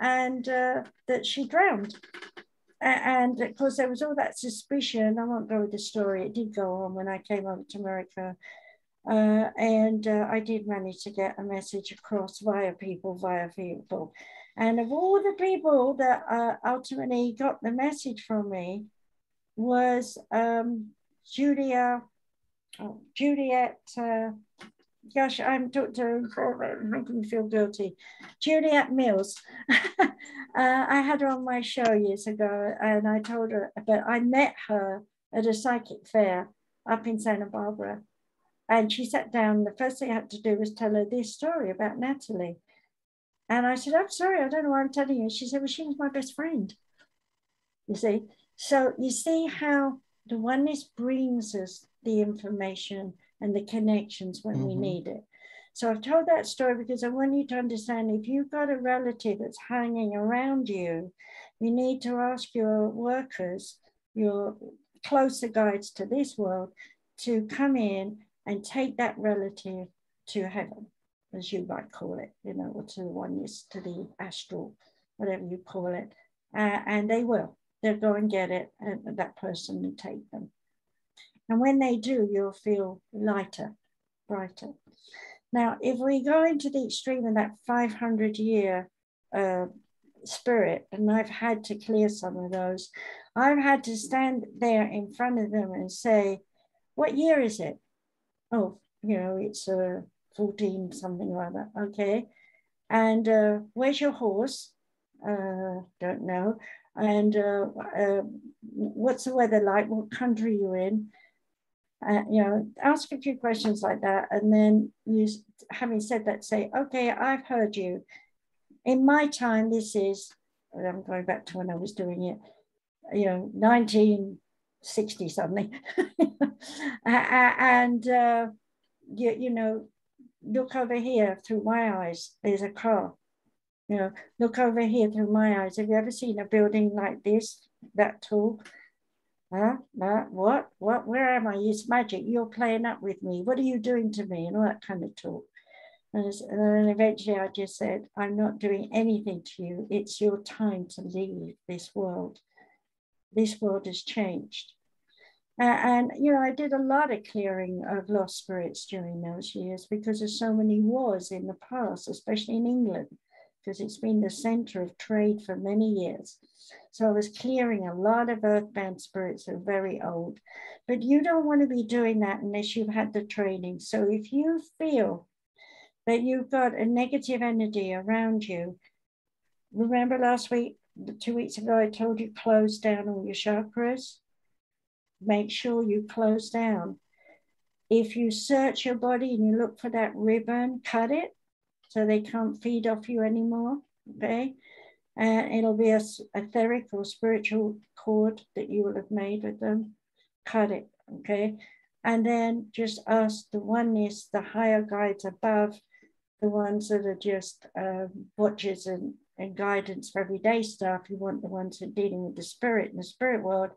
and uh, that she drowned. And of course, there was all that suspicion. I won't go with the story. It did go on when I came over to America. Uh, and uh, I did manage to get a message across via people, via people. And of all the people that uh, ultimately got the message from me was um, Julia, oh, Juliet, uh, gosh, I'm Dr. making me feel guilty. Juliet Mills. uh, I had her on my show years ago and I told her, but I met her at a psychic fair up in Santa Barbara. And she sat down. The first thing I had to do was tell her this story about Natalie. And I said, I'm sorry, I don't know why I'm telling you. She said, Well, she was my best friend. You see? So you see how the oneness brings us the information and the connections when mm-hmm. we need it. So I've told that story because I want you to understand if you've got a relative that's hanging around you, you need to ask your workers, your closer guides to this world, to come in and take that relative to heaven as you might call it, you know, or to the one oneness, to the astral, whatever you call it. Uh, and they will. They'll go and get it, and that person and take them. And when they do, you'll feel lighter, brighter. Now, if we go into the extreme of that 500 year uh, spirit, and I've had to clear some of those, I've had to stand there in front of them and say, What year is it? Oh, you know, it's uh, 14 something or other. Okay. And uh, where's your horse? Uh, don't know. And uh, uh, what's the weather like? What country you in? Uh, you know, ask a few questions like that, and then you, having said that, say, "Okay, I've heard you. In my time, this is." I'm going back to when I was doing it. You know, 1960 something, and uh, you, you know, look over here through my eyes, there's a car. You know, look over here through my eyes. Have you ever seen a building like this, that tall? Huh? Huh? What? What? Where am I? It's magic. You're playing up with me. What are you doing to me? And all that kind of talk. And, and then eventually I just said, I'm not doing anything to you. It's your time to leave this world. This world has changed. Uh, and, you know, I did a lot of clearing of lost spirits during those years because there's so many wars in the past, especially in England. because it's been the center of trade for many years. So I was clearing a lot of earthbound spirits that are very old. But you don't want to be doing that unless you've had the training. So if you feel that you've got a negative energy around you, remember last week, two weeks ago, I told you close down all your chakras. Make sure you close down. If you search your body and you look for that ribbon, cut it so they can't feed off you anymore. Okay. And it'll be a etheric or spiritual cord that you will have made with them. Cut it. Okay. And then just ask the oneness, the higher guides above, the ones that are just um, watches and, and guidance for everyday stuff. You want the ones that are dealing with the spirit in the spirit world.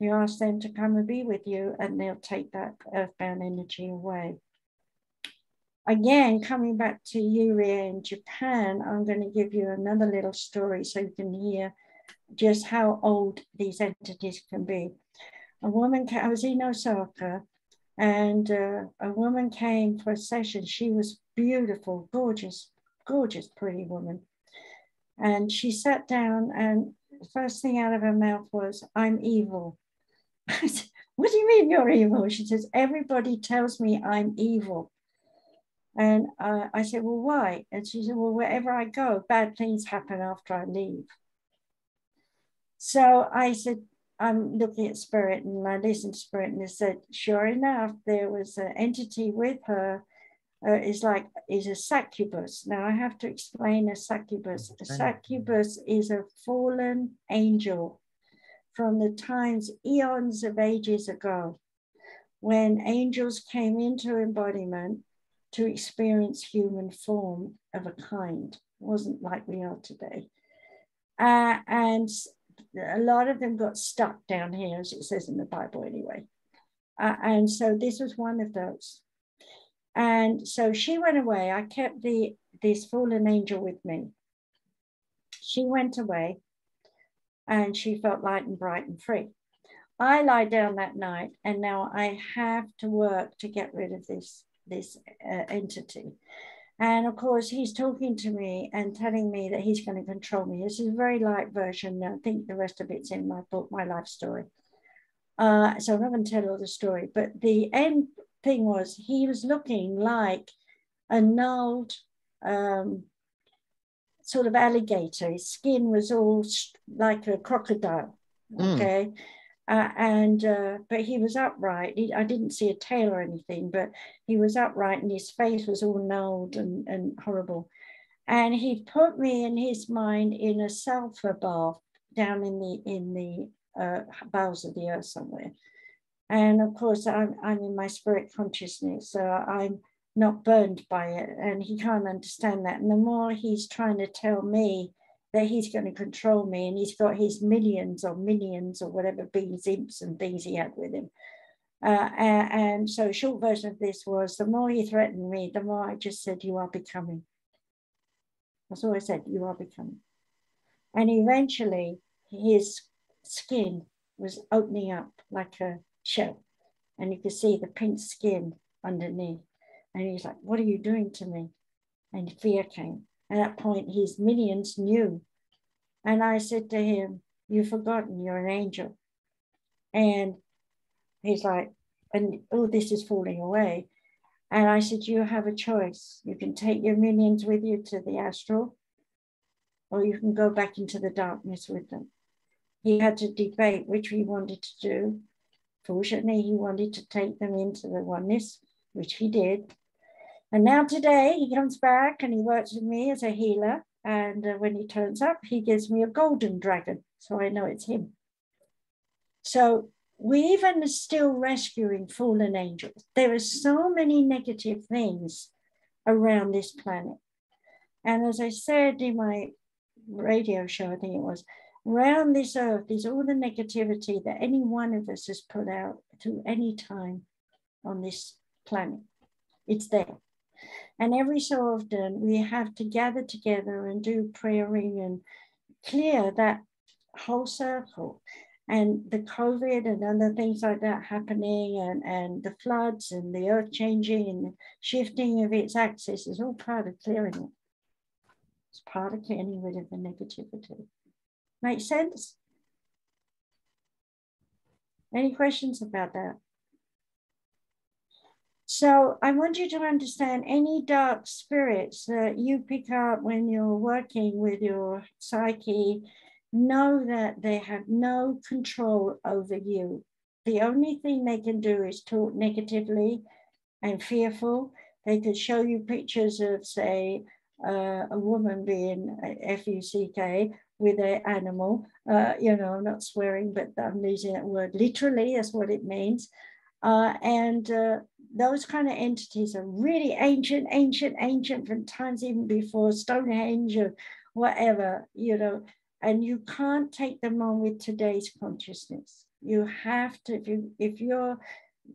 You ask them to come and be with you, and they'll take that earthbound energy away again, coming back to Yuri in Japan, I'm going to give you another little story so you can hear just how old these entities can be. A woman, I was in Osaka, and uh, a woman came for a session. She was beautiful, gorgeous, gorgeous, pretty woman. And she sat down, and the first thing out of her mouth was, I'm evil. I said, What do you mean you're evil? She says, Everybody tells me I'm evil. And uh, I said, Well, why? And she said, Well, wherever I go, bad things happen after I leave. So I said, I'm looking at spirit and I listened to spirit and I said, sure enough, there was an entity with her. Uh, is like is a succubus. Now I have to explain a succubus. A succubus is a fallen angel from the times eons of ages ago, when angels came into embodiment to experience human form of a kind. It wasn't like we are today. Uh, and a lot of them got stuck down here, as it says in the Bible anyway. Uh, and so this was one of those. And so she went away. I kept the this fallen angel with me. She went away and she felt light and bright and free. I lie down that night and now I have to work to get rid of this this uh, entity. And of course, he's talking to me and telling me that he's going to control me. This is a very light version. I think the rest of it's in my book, My Life Story. Uh, so I'm not going to tell all the story, but the end thing was he was looking like a gnarled um, sort of alligator. His skin was all like a crocodile. Mm. Okay. Uh, and uh, but he was upright. He, I didn't see a tail or anything, but he was upright, and his face was all gnarled and, and horrible. And he put me in his mind in a sulfur bath down in the in the uh, bowels of the earth somewhere. And of course, I'm, I'm in my spirit consciousness, so I'm not burned by it. And he can't understand that. And the more he's trying to tell me that he's going to control me and he's got his millions or minions or whatever beings, imps and things he had with him. Uh, and so short version of this was the more he threatened me, the more I just said, you are becoming. That's all I said, you are becoming. And eventually his skin was opening up like a shell and you could see the pink skin underneath. And he's like, what are you doing to me? And fear came. At that point, his minions knew. And I said to him, You've forgotten you're an angel. And he's like, and oh, this is falling away. And I said, You have a choice. You can take your minions with you to the astral, or you can go back into the darkness with them. He had to debate which he wanted to do. Fortunately, he wanted to take them into the oneness, which he did. And now today he comes back and he works with me as a healer. And uh, when he turns up, he gives me a golden dragon. So I know it's him. So we even are still rescuing fallen angels. There are so many negative things around this planet. And as I said in my radio show, I think it was, around this earth is all the negativity that any one of us has put out through any time on this planet. It's there. And every so often we have to gather together and do prayering and clear that whole circle. And the COVID and other things like that happening, and, and the floods and the earth changing and shifting of its axis is all part of clearing it. It's part of getting rid of the negativity. Make sense? Any questions about that? So I want you to understand any dark spirits that you pick up when you're working with your psyche, know that they have no control over you. The only thing they can do is talk negatively and fearful. They could show you pictures of, say, uh, a woman being F U C K with an animal. Uh, you know, I'm not swearing, but I'm using that word literally, that's what it means. Uh, and uh, those kind of entities are really ancient, ancient, ancient from times even before Stonehenge or whatever, you know, and you can't take them on with today's consciousness. You have to, if you if you're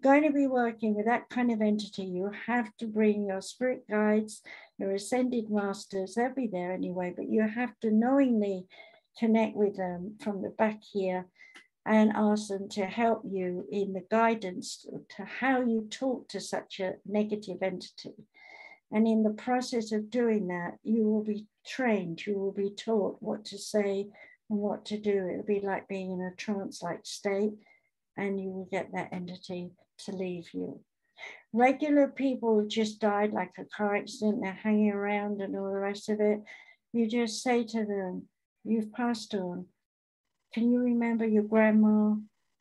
going to be working with that kind of entity, you have to bring your spirit guides, your ascended masters, they'll be there anyway, but you have to knowingly connect with them from the back here and ask them to help you in the guidance to how you talk to such a negative entity. And in the process of doing that, you will be trained, you will be taught what to say and what to do. It'll be like being in a trance like state, and you will get that entity to leave you. Regular people just died, like a car accident, they're hanging around and all the rest of it. You just say to them, You've passed on. Can you remember your grandma?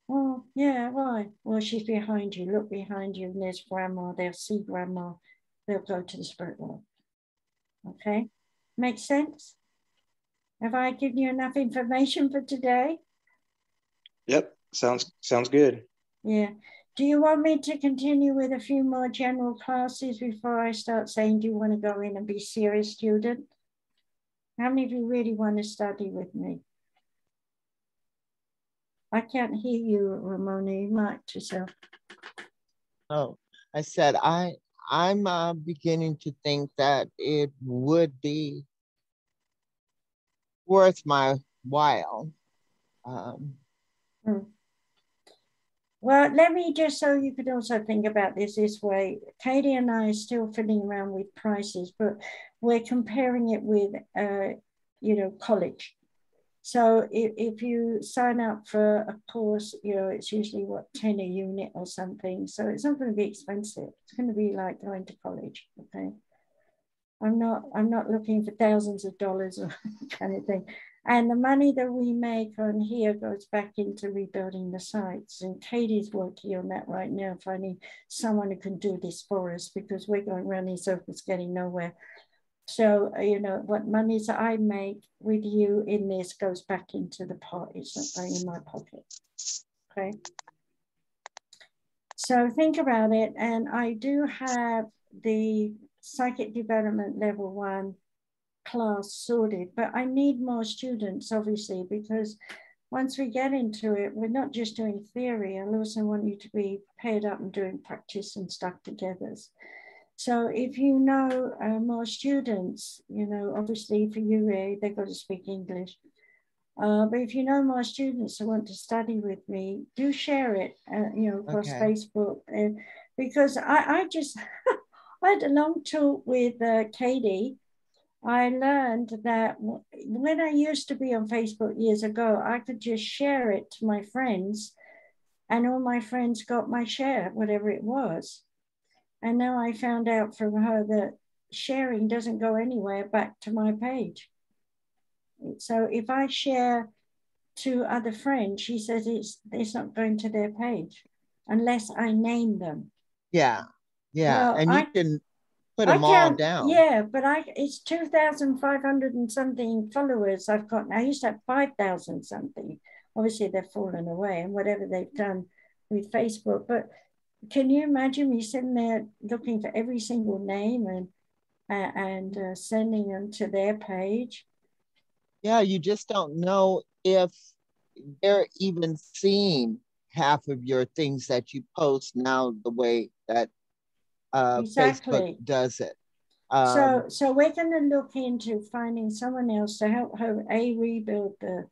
Oh, yeah, why? Well, she's behind you. Look behind you, and there's grandma. They'll see grandma. They'll go to the spirit world. Okay? Makes sense? Have I given you enough information for today? Yep, sounds sounds good. Yeah. Do you want me to continue with a few more general classes before I start saying, do you want to go in and be serious student? How many of you really want to study with me? I can't hear you, Ramona. You might yourself. Oh, I said I I'm uh, beginning to think that it would be worth my while. Um, hmm. Well, let me just so you could also think about this this way. Katie and I are still fiddling around with prices, but we're comparing it with, uh, you know, college. So if, if you sign up for a course, you know, it's usually what, 10 a unit or something. So it's not going to be expensive. It's going to be like going to college, okay? I'm not, I'm not looking for thousands of dollars or kind of thing. And the money that we make on here goes back into rebuilding the sites. And Katie's working on that right now, finding someone who can do this for us because we're going around in circles getting nowhere. So, uh, you know, what monies I make with you in this goes back into the pot. It's not going in my pocket. Okay. So think about it. And I do have the psychic development level one class sorted, but I need more students, obviously, because once we get into it, we're not just doing theory. I also want you to be paired up and doing practice and stuff together. So if you know uh, more students, you know, obviously for UA, they've got to speak English. Uh, but if you know more students who want to study with me, do share it, uh, you know, across okay. Facebook. Uh, because I, I just, I had a long talk with uh, Katie I learned that when I used to be on Facebook years ago, I could just share it to my friends, and all my friends got my share, whatever it was. And now I found out from her that sharing doesn't go anywhere back to my page. So if I share to other friends, she says it's it's not going to their page unless I name them. Yeah, yeah, well, and you I, can put them all down. Yeah, but I it's two thousand five hundred and something followers I've got. I used to have five thousand something. Obviously, they've fallen away, and whatever they've done with Facebook. But can you imagine me sitting there looking for every single name and uh, and uh, sending them to their page? Yeah, you just don't know if they're even seeing half of your things that you post now the way that uh, exactly. Facebook does it. Um, so, so we're going to look into finding someone else to help her a rebuild the.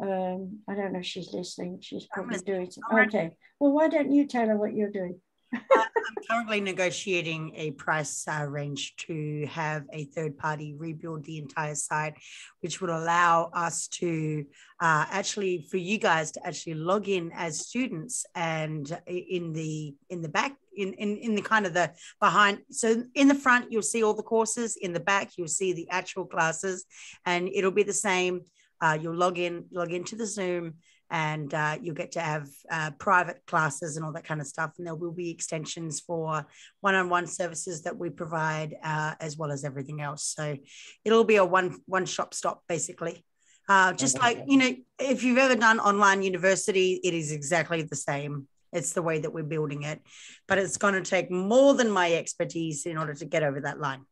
Um, I don't know if she's listening. She's probably doing it. Okay. Well, why don't you tell her what you're doing? I'm currently negotiating a price uh, range to have a third party rebuild the entire site, which would allow us to uh, actually for you guys to actually log in as students and in the in the back in, in in the kind of the behind so in the front you'll see all the courses in the back you'll see the actual classes and it'll be the same uh, you'll log in log into the zoom and uh, you'll get to have uh, private classes and all that kind of stuff. And there will be extensions for one-on-one services that we provide, uh, as well as everything else. So it'll be a one one shop stop basically. Uh, just like you know, if you've ever done online university, it is exactly the same. It's the way that we're building it, but it's going to take more than my expertise in order to get over that line.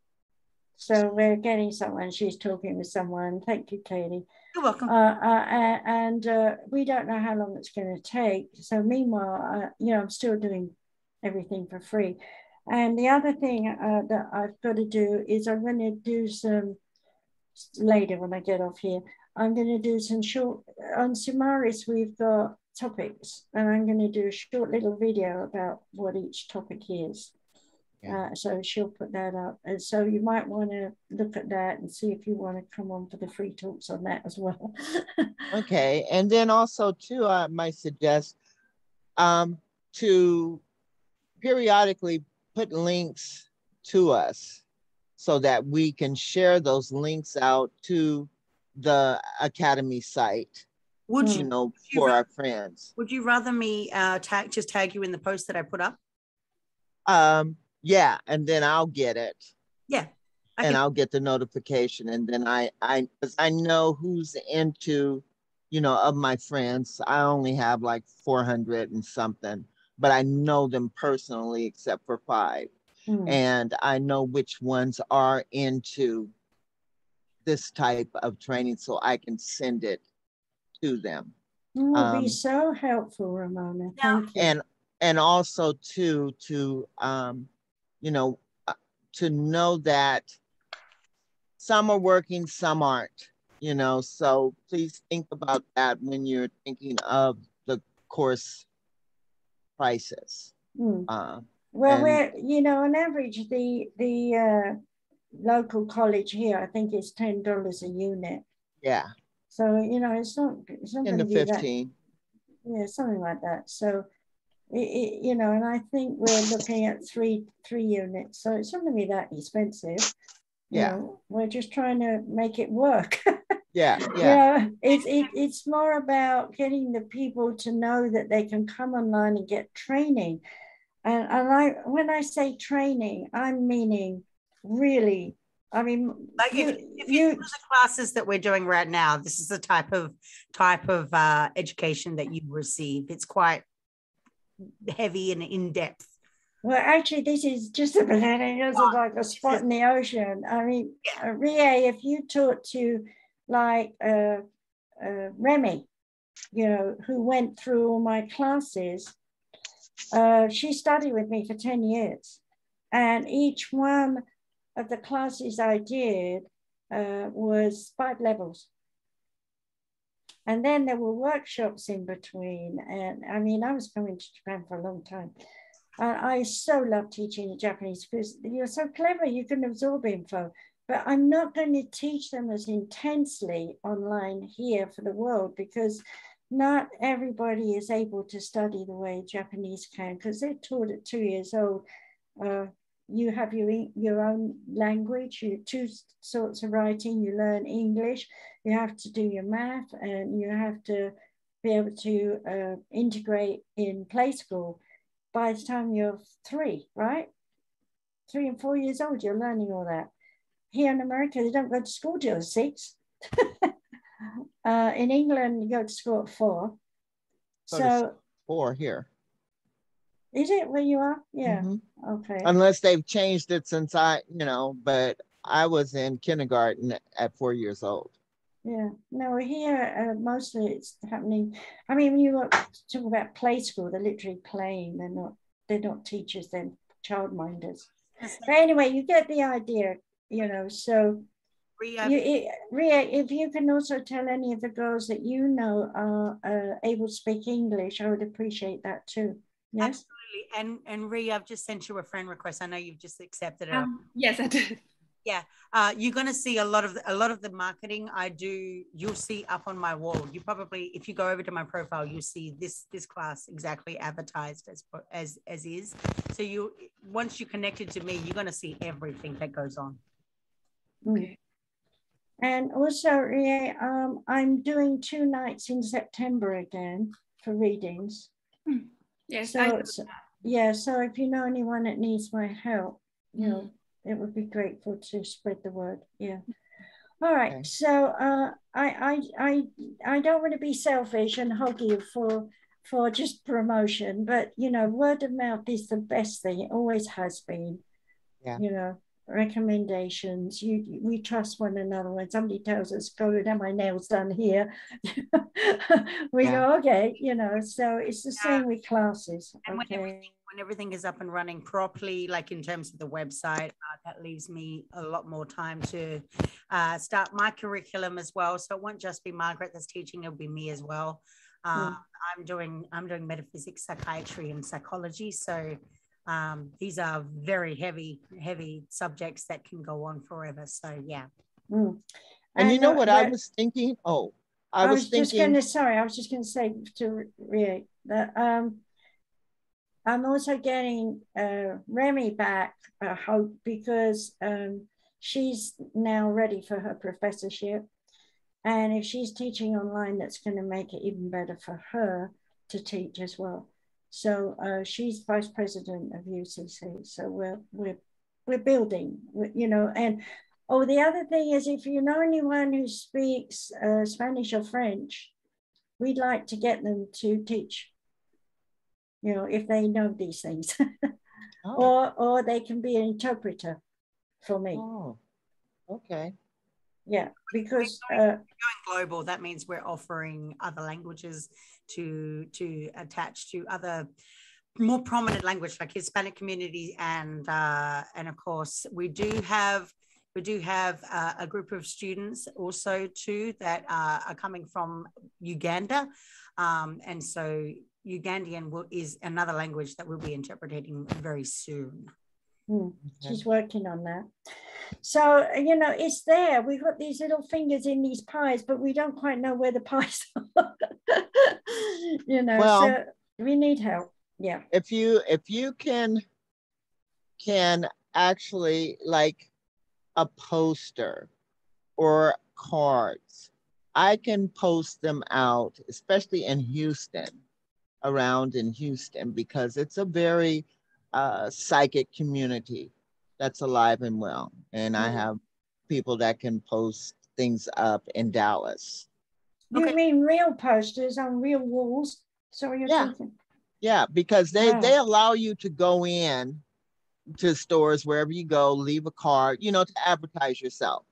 So we're getting someone. She's talking with someone. Thank you, Katie. You're welcome. Uh, uh, and uh, we don't know how long it's going to take. So meanwhile, uh, you know, I'm still doing everything for free. And the other thing uh, that I've got to do is I'm going to do some later when I get off here. I'm going to do some short on Samaris. We've got topics, and I'm going to do a short little video about what each topic is. Yeah. Uh, so she'll put that up. And so you might want to look at that and see if you want to come on for the free talks on that as well. okay. And then also too, I might suggest um, to periodically put links to us so that we can share those links out to the Academy site. Would you know would you for rather, our friends? Would you rather me uh, tag just tag you in the post that I put up? Um, yeah, and then I'll get it. Yeah. I and can... I'll get the notification, and then I I because I know who's into, you know, of my friends. I only have like four hundred and something, but I know them personally except for five, mm. and I know which ones are into this type of training, so I can send it to them. It would um, be so helpful, Ramona. Thank you. And and also too to um, you know, uh, to know that some are working, some aren't, you know, so please think about that when you're thinking of the course prices. Mm. Uh, well, we're, you know, on average, the, the uh, local college here, I think is $10 a unit. Yeah. So, you know, it's not, it's not in the 15. That, yeah, something like that. So, it, you know, and I think we're looking at three three units, so it's not going to be that expensive. Yeah, you know, we're just trying to make it work. yeah, yeah. it's it, it's more about getting the people to know that they can come online and get training, and and I when I say training, I'm meaning really I mean, like if, you, if you, you the classes that we're doing right now, this is the type of type of uh, education that you receive. It's quite heavy and in depth. Well, actually, this is just a. This is like a spot in the ocean. I mean, yeah. Uh, Ria, if you talk to like uh, uh, Remy, you know, who went through all my classes, uh, she studied with me for 10 years. And each one of the classes I did uh, was five levels. And then there were workshops in between. And I mean, I was coming to Japan for a long time. And I so love teaching Japanese because you're so clever, you can absorb info. But I'm not going to teach them as intensely online here for the world because not everybody is able to study the way Japanese can because they're taught at two years old. Uh, you have your, your own language, you two sorts of writing, you learn English, you have to do your math, and you have to be able to uh, integrate in play school by the time you're three, right? Three and four years old, you're learning all that. Here in America, they don't go to school till six. uh, in England, you go to school at four. So, so four here. Is it where you are? Yeah. Mm-hmm. Okay. Unless they've changed it since I, you know, but I was in kindergarten at four years old. Yeah. No, here uh, mostly it's happening. I mean, when you talk about play school, they're literally playing. They're not. They're not teachers. They're childminders. But anyway, you get the idea. You know. So. Ria. You, Ria, if you can also tell any of the girls that you know are uh, able to speak English, I would appreciate that too. Yes. And and Ree, I've just sent you a friend request. I know you've just accepted it. Um, yes, I did. Yeah, uh, you're going to see a lot of the, a lot of the marketing I do. You'll see up on my wall. You probably, if you go over to my profile, you'll see this this class exactly advertised as as as is. So you once you're connected to me, you're going to see everything that goes on. Okay. And also, yeah, um, I'm doing two nights in September again for readings. Hmm. Yes. So, so, yeah, so if you know anyone that needs my help, you mm. know, it would be grateful to spread the word. Yeah. All right. Okay. So uh, I, I I I don't want to be selfish and hug you for for just promotion, but you know, word of mouth is the best thing. It always has been. Yeah. You know, recommendations. You we trust one another. When somebody tells us, "Go and have my nails done here," we yeah. go, "Okay," you know. So it's the yeah. same with classes. And okay. when everything when everything is up and running properly, like in terms of the website, uh, that leaves me a lot more time to uh, start my curriculum as well. So it won't just be Margaret that's teaching; it'll be me as well. Mm. I'm doing I'm doing metaphysics, psychiatry, and psychology. So um, these are very heavy, heavy subjects that can go on forever. So yeah. Mm. And, and, you know what I was thinking? Oh, I, I was, was, just going to. Sorry, I was just going to say to Ria that um, I'm also getting uh, Remy back. I hope because um, she's now ready for her professorship, and if she's teaching online, that's going to make it even better for her to teach as well. So uh, she's vice president of UCC. So we're we're we're building, you know. And oh, the other thing is, if you know anyone who speaks uh, Spanish or French, we'd like to get them to teach. You know, if they know these things, oh. or or they can be an interpreter for me. Oh, okay. Yeah, because uh, going global, that means we're offering other languages to to attach to other more prominent language like Hispanic community and uh, and of course we do have we do have uh, a group of students also too that uh, are coming from Uganda um, and so Ugandan will, is another language that we'll be interpreting very soon. Mm, she's working on that. So, you know, it's there. We've got these little fingers in these pies, but we don't quite know where the pies are. you know, well, so we need help. Yeah. If you if you can can actually like a poster or cards, I can post them out, especially in Houston, around in Houston, because it's a very uh, psychic community that's alive and well. And I mm-hmm. have people that can post things up in Dallas. You okay. mean real posters on real walls? So you're yeah. thinking? Yeah, because they they allow you to go in to stores wherever you go, leave a card, you know, to advertise yourself.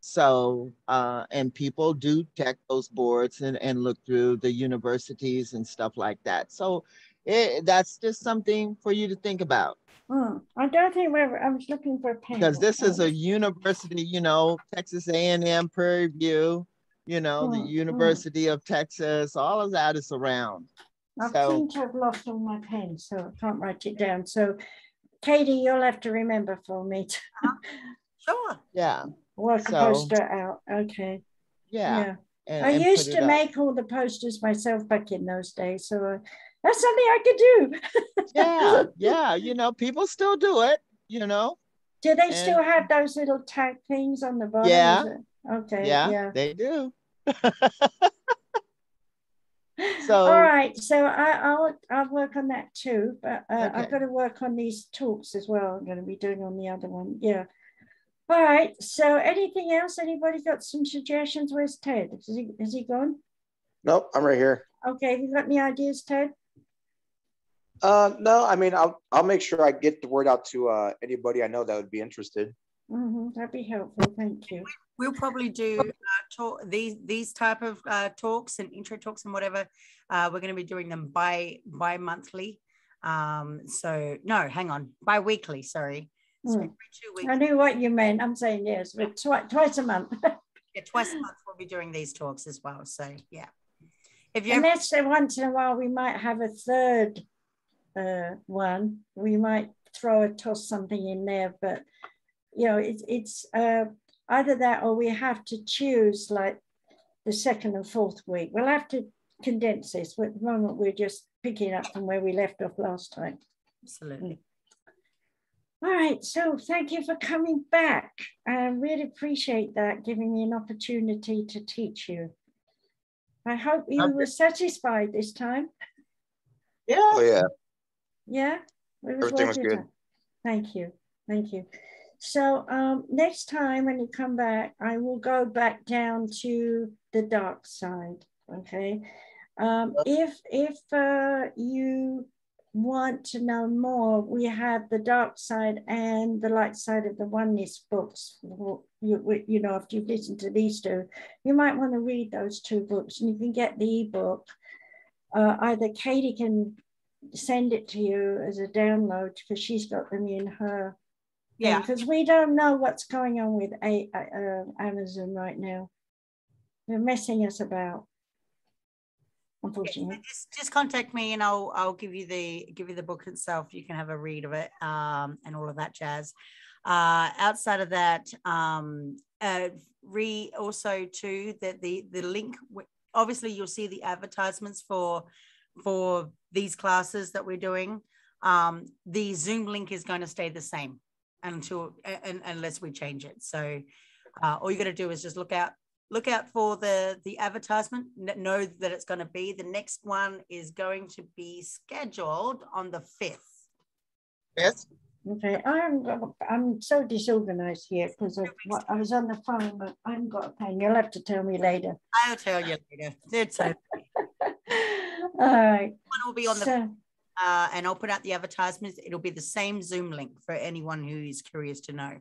So, uh, and people do check those boards and, and look through the universities and stuff like that. So it, that's just something for you to think about. Hmm. I don't think we're, I was looking for a pen. Because this is a university, you know, Texas A&M, Prairie View, you know, the hmm, hmm. University of Texas, all of that is around. I so, seem to have lost all my pens, so I can't write it down. So, Katie, you'll have to remember for me. To uh-huh. sure. Yeah. Work so, a poster out. Okay. Yeah. yeah. And, I and used to make all the posters myself back in those days. So that's something I could do. yeah, yeah. You know, people still do it, you know. Do they and, still have those little tag things on the bottom? Yeah. Okay. Yeah, yeah, they do. so all right so I, will I'll work on that too but uh, okay. I've got to work on these talks as well I'm going to be doing on the other one yeah all right so anything else anybody got some suggestions where's Ted is he, is he gone nope I'm right here okay have you got any ideas Ted uh, no, I mean, I'll I'll make sure I get the word out to uh, anybody I know that would be interested. Mm-hmm. That'd be helpful. Thank you. We'll probably do uh, talk these these type of uh, talks and intro talks and whatever. Uh, we're going to be doing them by bi monthly. Um, so no, hang on, bi weekly. Sorry. So mm. I knew what you meant. I'm saying yes, but twi- twice a month. yeah, twice a month we'll be doing these talks as well. So yeah. If you and that's once in a while we might have a third uh, one. We might throw a toss something in there, but you know, it's it's uh, either that or we have to choose like the second and fourth week. We'll have to condense this. But at the moment, we're just picking up from where we left off last time. Absolutely. All right, so thank you for coming back. I really appreciate that, giving me an opportunity to teach you. I hope you were satisfied this time. Yeah. Oh, yeah. Yeah? Was Everything was good. Time. Thank you. Thank you. So um, next time when you come back, I will go back down to the dark side, okay? Um, if if uh, you want to know more, we have the dark side and the light side of the oneness books. You, you know, after you've listened to these two, you might want to read those two books and you can get the ebook. Uh, either Katie can send it to you as a download because she's got them in her. Yeah. Because we don't know what's going on with a, uh, Amazon right now. They're messing us about unfortunately. just, just contact me and I'll I'll give you the give you the book itself. You can have a read of it um, and all of that jazz. Uh, outside of that, um, uh, re also too that the the link obviously you'll see the advertisements for for these classes that we're doing. Um, the Zoom link is going to stay the same until and, unless we change it. So uh, all you got to do is just look out look out for the the advertisement. Know that it's going to be the next one is going to be scheduled on the 5th yes okay i'm i'm so disorganized here because i was on the phone but i haven't got a pen. You'll have to tell me later. I'll tell you later. It's okay all right one will be on so, the uh, and i'll put out the advertisements it'll be the same zoom link for anyone who is curious to know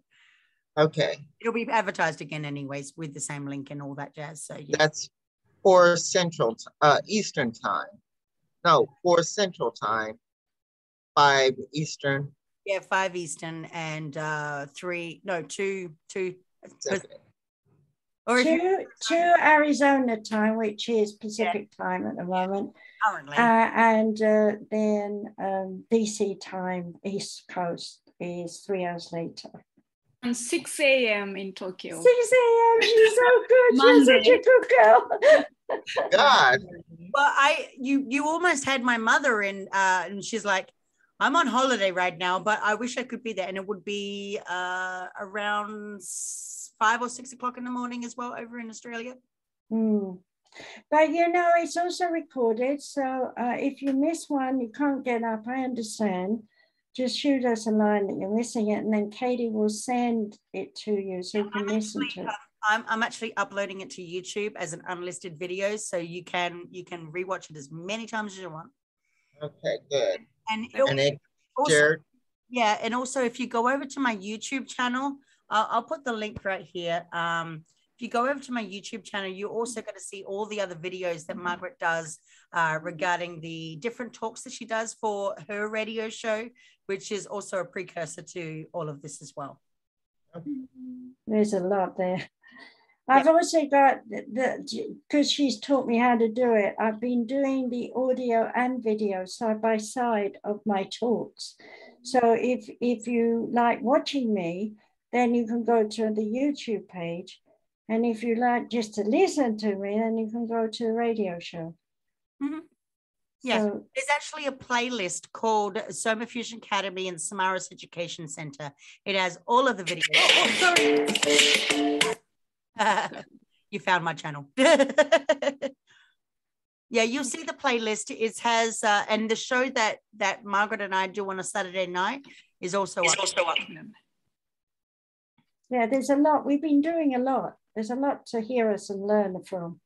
Okay. It'll be advertised again, anyways, with the same link and all that jazz. So yeah. That's for Central, uh, Eastern time. No, for Central time, five Eastern. Yeah, five Eastern and uh, three. No, two, two. Okay. Or two, you, two Arizona time, which is Pacific yeah. time at the moment. Currently. Uh, and uh, then um, DC time, East Coast, is three hours later. And 6 a.m. in Tokyo. 6 a.m. She's so good. She's such a good girl. God. Well, I you you almost had my mother in, uh, and she's like, I'm on holiday right now, but I wish I could be there, and it would be uh, around five or six o'clock in the morning as well over in Australia. Mm. But you know, it's also recorded, so uh, if you miss one, you can't get up. I understand just shoot us a line that you're missing it, and then Katie will send it to you so you can listen to it. I'm, I'm actually uploading it to YouTube as an unlisted video, so you can you can rewatch it as many times as you want. Okay, good. And, and it, also, Jared. yeah, and also if you go over to my YouTube channel, I'll, I'll put the link right here. Um, if you go over to my YouTube channel, you're also going to see all the other videos that Margaret does uh, regarding the different talks that she does for her radio show, which is also a precursor to all of this as well. There's a lot there. I've also got the because she's taught me how to do it. I've been doing the audio and video side by side of my talks. So if if you like watching me, then you can go to the YouTube page and if you like just to listen to me, then you can go to the radio show. Mm-hmm. Yes, so, there's actually a playlist called Soma Fusion Academy and Samaras Education Center. It has all of the videos. Oh, sorry. you found my channel. yeah, you'll see the playlist. It has, uh, and the show that that Margaret and I do on a Saturday night is also is up. also up. Yeah, there's a lot. We've been doing a lot there's a lot to hear us and learn from.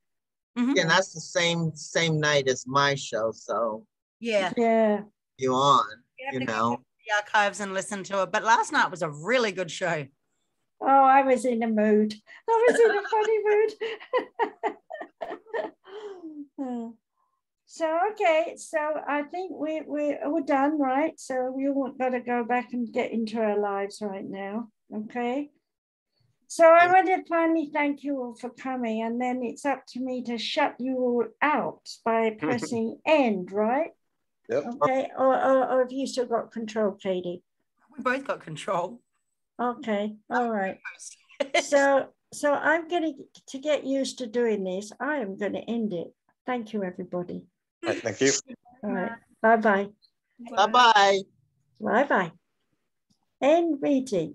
Mm-hmm. And that's the same same night as my show. So yeah, yeah, you on, you, you know, the archives and listen to it. But last night was a really good show. Oh, I was in a mood. I was in a funny mood. so okay, so I think we we we're done, right? So we all got to go back and get into our lives right now. Okay. So I want to finally thank you all for coming, and then it's up to me to shut you all out by pressing end, right? Yep. Okay, or, or, or have you still got control, Katie? We both got control. Okay, all right. so so I'm going to to get used to doing this. I am going to end it. Thank you, everybody. Right, thank you. All right. Bye bye. Bye bye. Bye bye. End meeting.